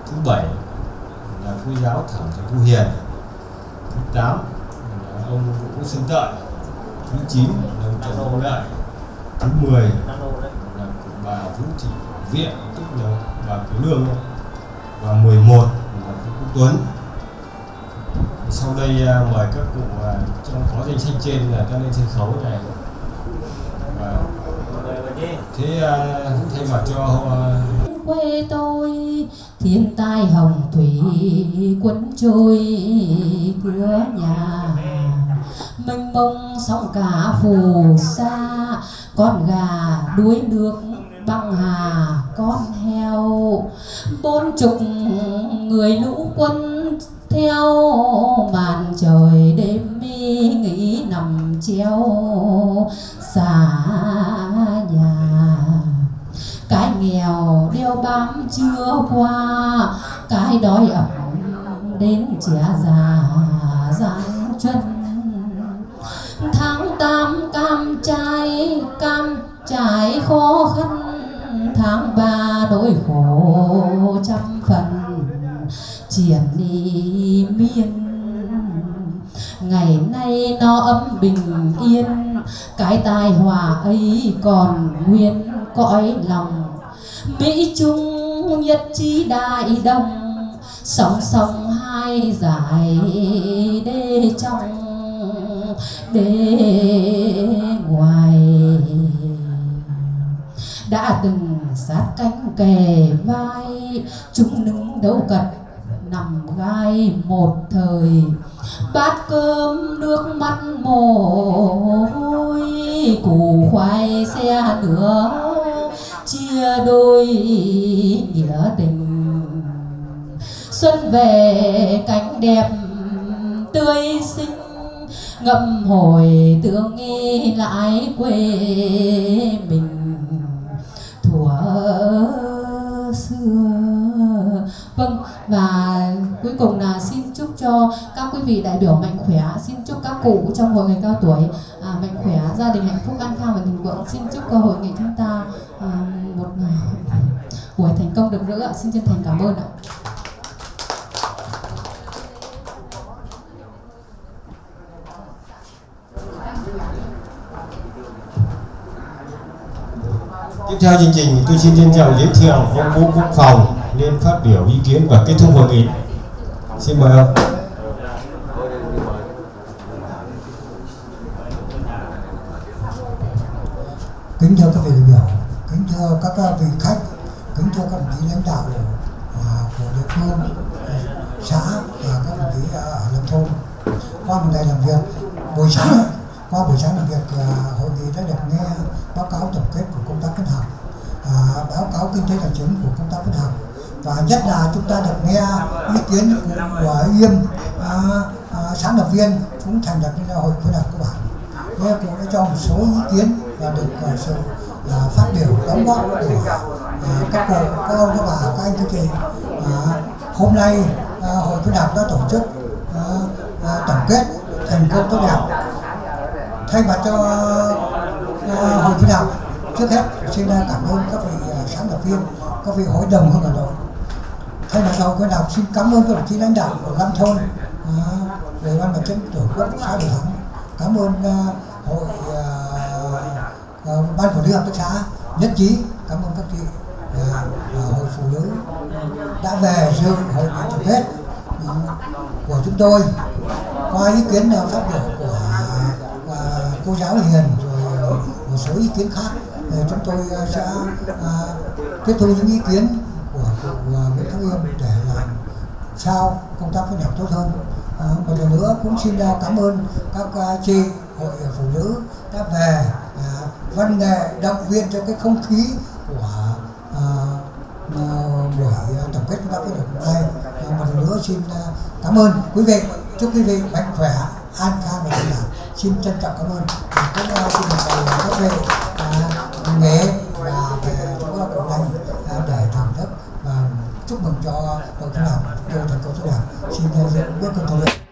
Thứ bảy là cô giáo thẩm thị thu hiền. Thứ tám là ông vũ xuân tợi. Thứ chín là ông trần đô lợi. Thứ mười là bà vũ thị viện, tức là bà cứ lương và 11 là vũ quốc tuấn. Sau đây à, mời các cụ à, trong có danh sách trên là ta lên sân khấu này thế uh, thay mặt cho à. quê tôi thiên tai hồng thủy cuốn trôi cửa nhà. Mênh mông sóng cả phù sa con gà đuối nước băng hà con heo. Bốn chục người lũ quân theo màn trời đêm mi nghĩ nằm treo. Xa nghèo, đeo bám chưa qua cái đói ẩm đến trẻ già gian chân. Tháng tám cam trái cam trái khó khăn. Tháng ba nỗi khổ trăm phần triển đi miên. Ngày nay nó ấm bình yên, cái tai hòa ấy còn nguyên cõi lòng mỹ trung, nhất trí đại đồng. Song song hai giải đê trong, đê ngoài. Đã từng sát cánh kề vai, chúng đứng đấu cật nằm gai một thời. Bát cơm nước mắt mồ hôi, củ khoai xe nữa chia đôi nghĩa tình. Xuân về, cánh đẹp tươi xinh, ngậm hồi tưởng nghi lại quê mình. Thuở xưa vâng và cuối cùng là xin chúc cho các quý vị đại biểu mạnh khỏe. Xin chúc các cụ trong hội người cao tuổi à, mạnh khỏe gia đình hạnh phúc an khang và thịnh vượng. Xin chúc cơ hội nghị chúng ta à, một ngày buổi thành công được nữa. Xin chân thành cảm ơn ạ. Tiếp theo chương trình tôi xin trân trọng giới thiệu ông Vũ Quốc Phòng lên phát biểu ý kiến và kết thúc hội nghị. Xin mời ông. Kính thưa các vị đại biểu, kính thưa các vị khách, kính thưa các đồng chí lãnh đạo à, của địa phương, xã và các đồng chí à, ở lâm thôn. Qua một ngày làm việc, buổi sáng qua buổi sáng làm việc à, hội nghị đã được nghe báo cáo tổng kết của công tác kết hợp à, báo cáo kinh tế tài chính của công tác kết hợp và nhất là chúng ta được nghe ý kiến của, của Yêm à, à, sáng lập viên cũng thành lập nên hội khuyến học cơ bản. Nghe cũng đã cho một số ý kiến và được uh, sự à, phát biểu đóng góp của uh, các cụ các ông các bà các anh các chị. Uh, hôm nay uh, hội khuyến học đã tổ chức uh, uh, tổng kết thành công tốt đẹp. Thay mặt cho uh, hội khuyến học trước hết xin cảm ơn các vị uh, sáng lập viên các vị hội đồng hội đồng thay mặt đầu cơ đọc xin cảm ơn các đồng chí lãnh đạo của năm thôn. Về ban mặt trận tổ quốc xã Bình Thắng cảm ơn uh, hội uh, uh, ban quản lý hợp tác xã nhất trí. Cảm ơn các chị uh, hội phụ nữ đã về dự hội nghị tổng kết ừ, của chúng tôi. Qua ý kiến uh, phát biểu của uh, cô giáo Hiền rồi một số ý kiến khác. Thì chúng tôi uh, sẽ uh, tiếp thu những ý kiến uh, để làm sao công tác phối hợp tốt hơn. À, một lần nữa cũng xin à, cảm ơn các à, chị hội phụ nữ đã về à, văn nghệ động viên cho cái không khí của à, à buổi tổng kết công tác phối hợp hôm nay. À, một lần nữa xin cảm ơn quý vị. Chúc quý vị mạnh khỏe an khang và bình an xin trân trọng cảm ơn. Cũng uh, xin mời các vị uh, nghệ hội thứ đảng, tôi thành công thứ đảng, à. xin uh, bước con thảo luận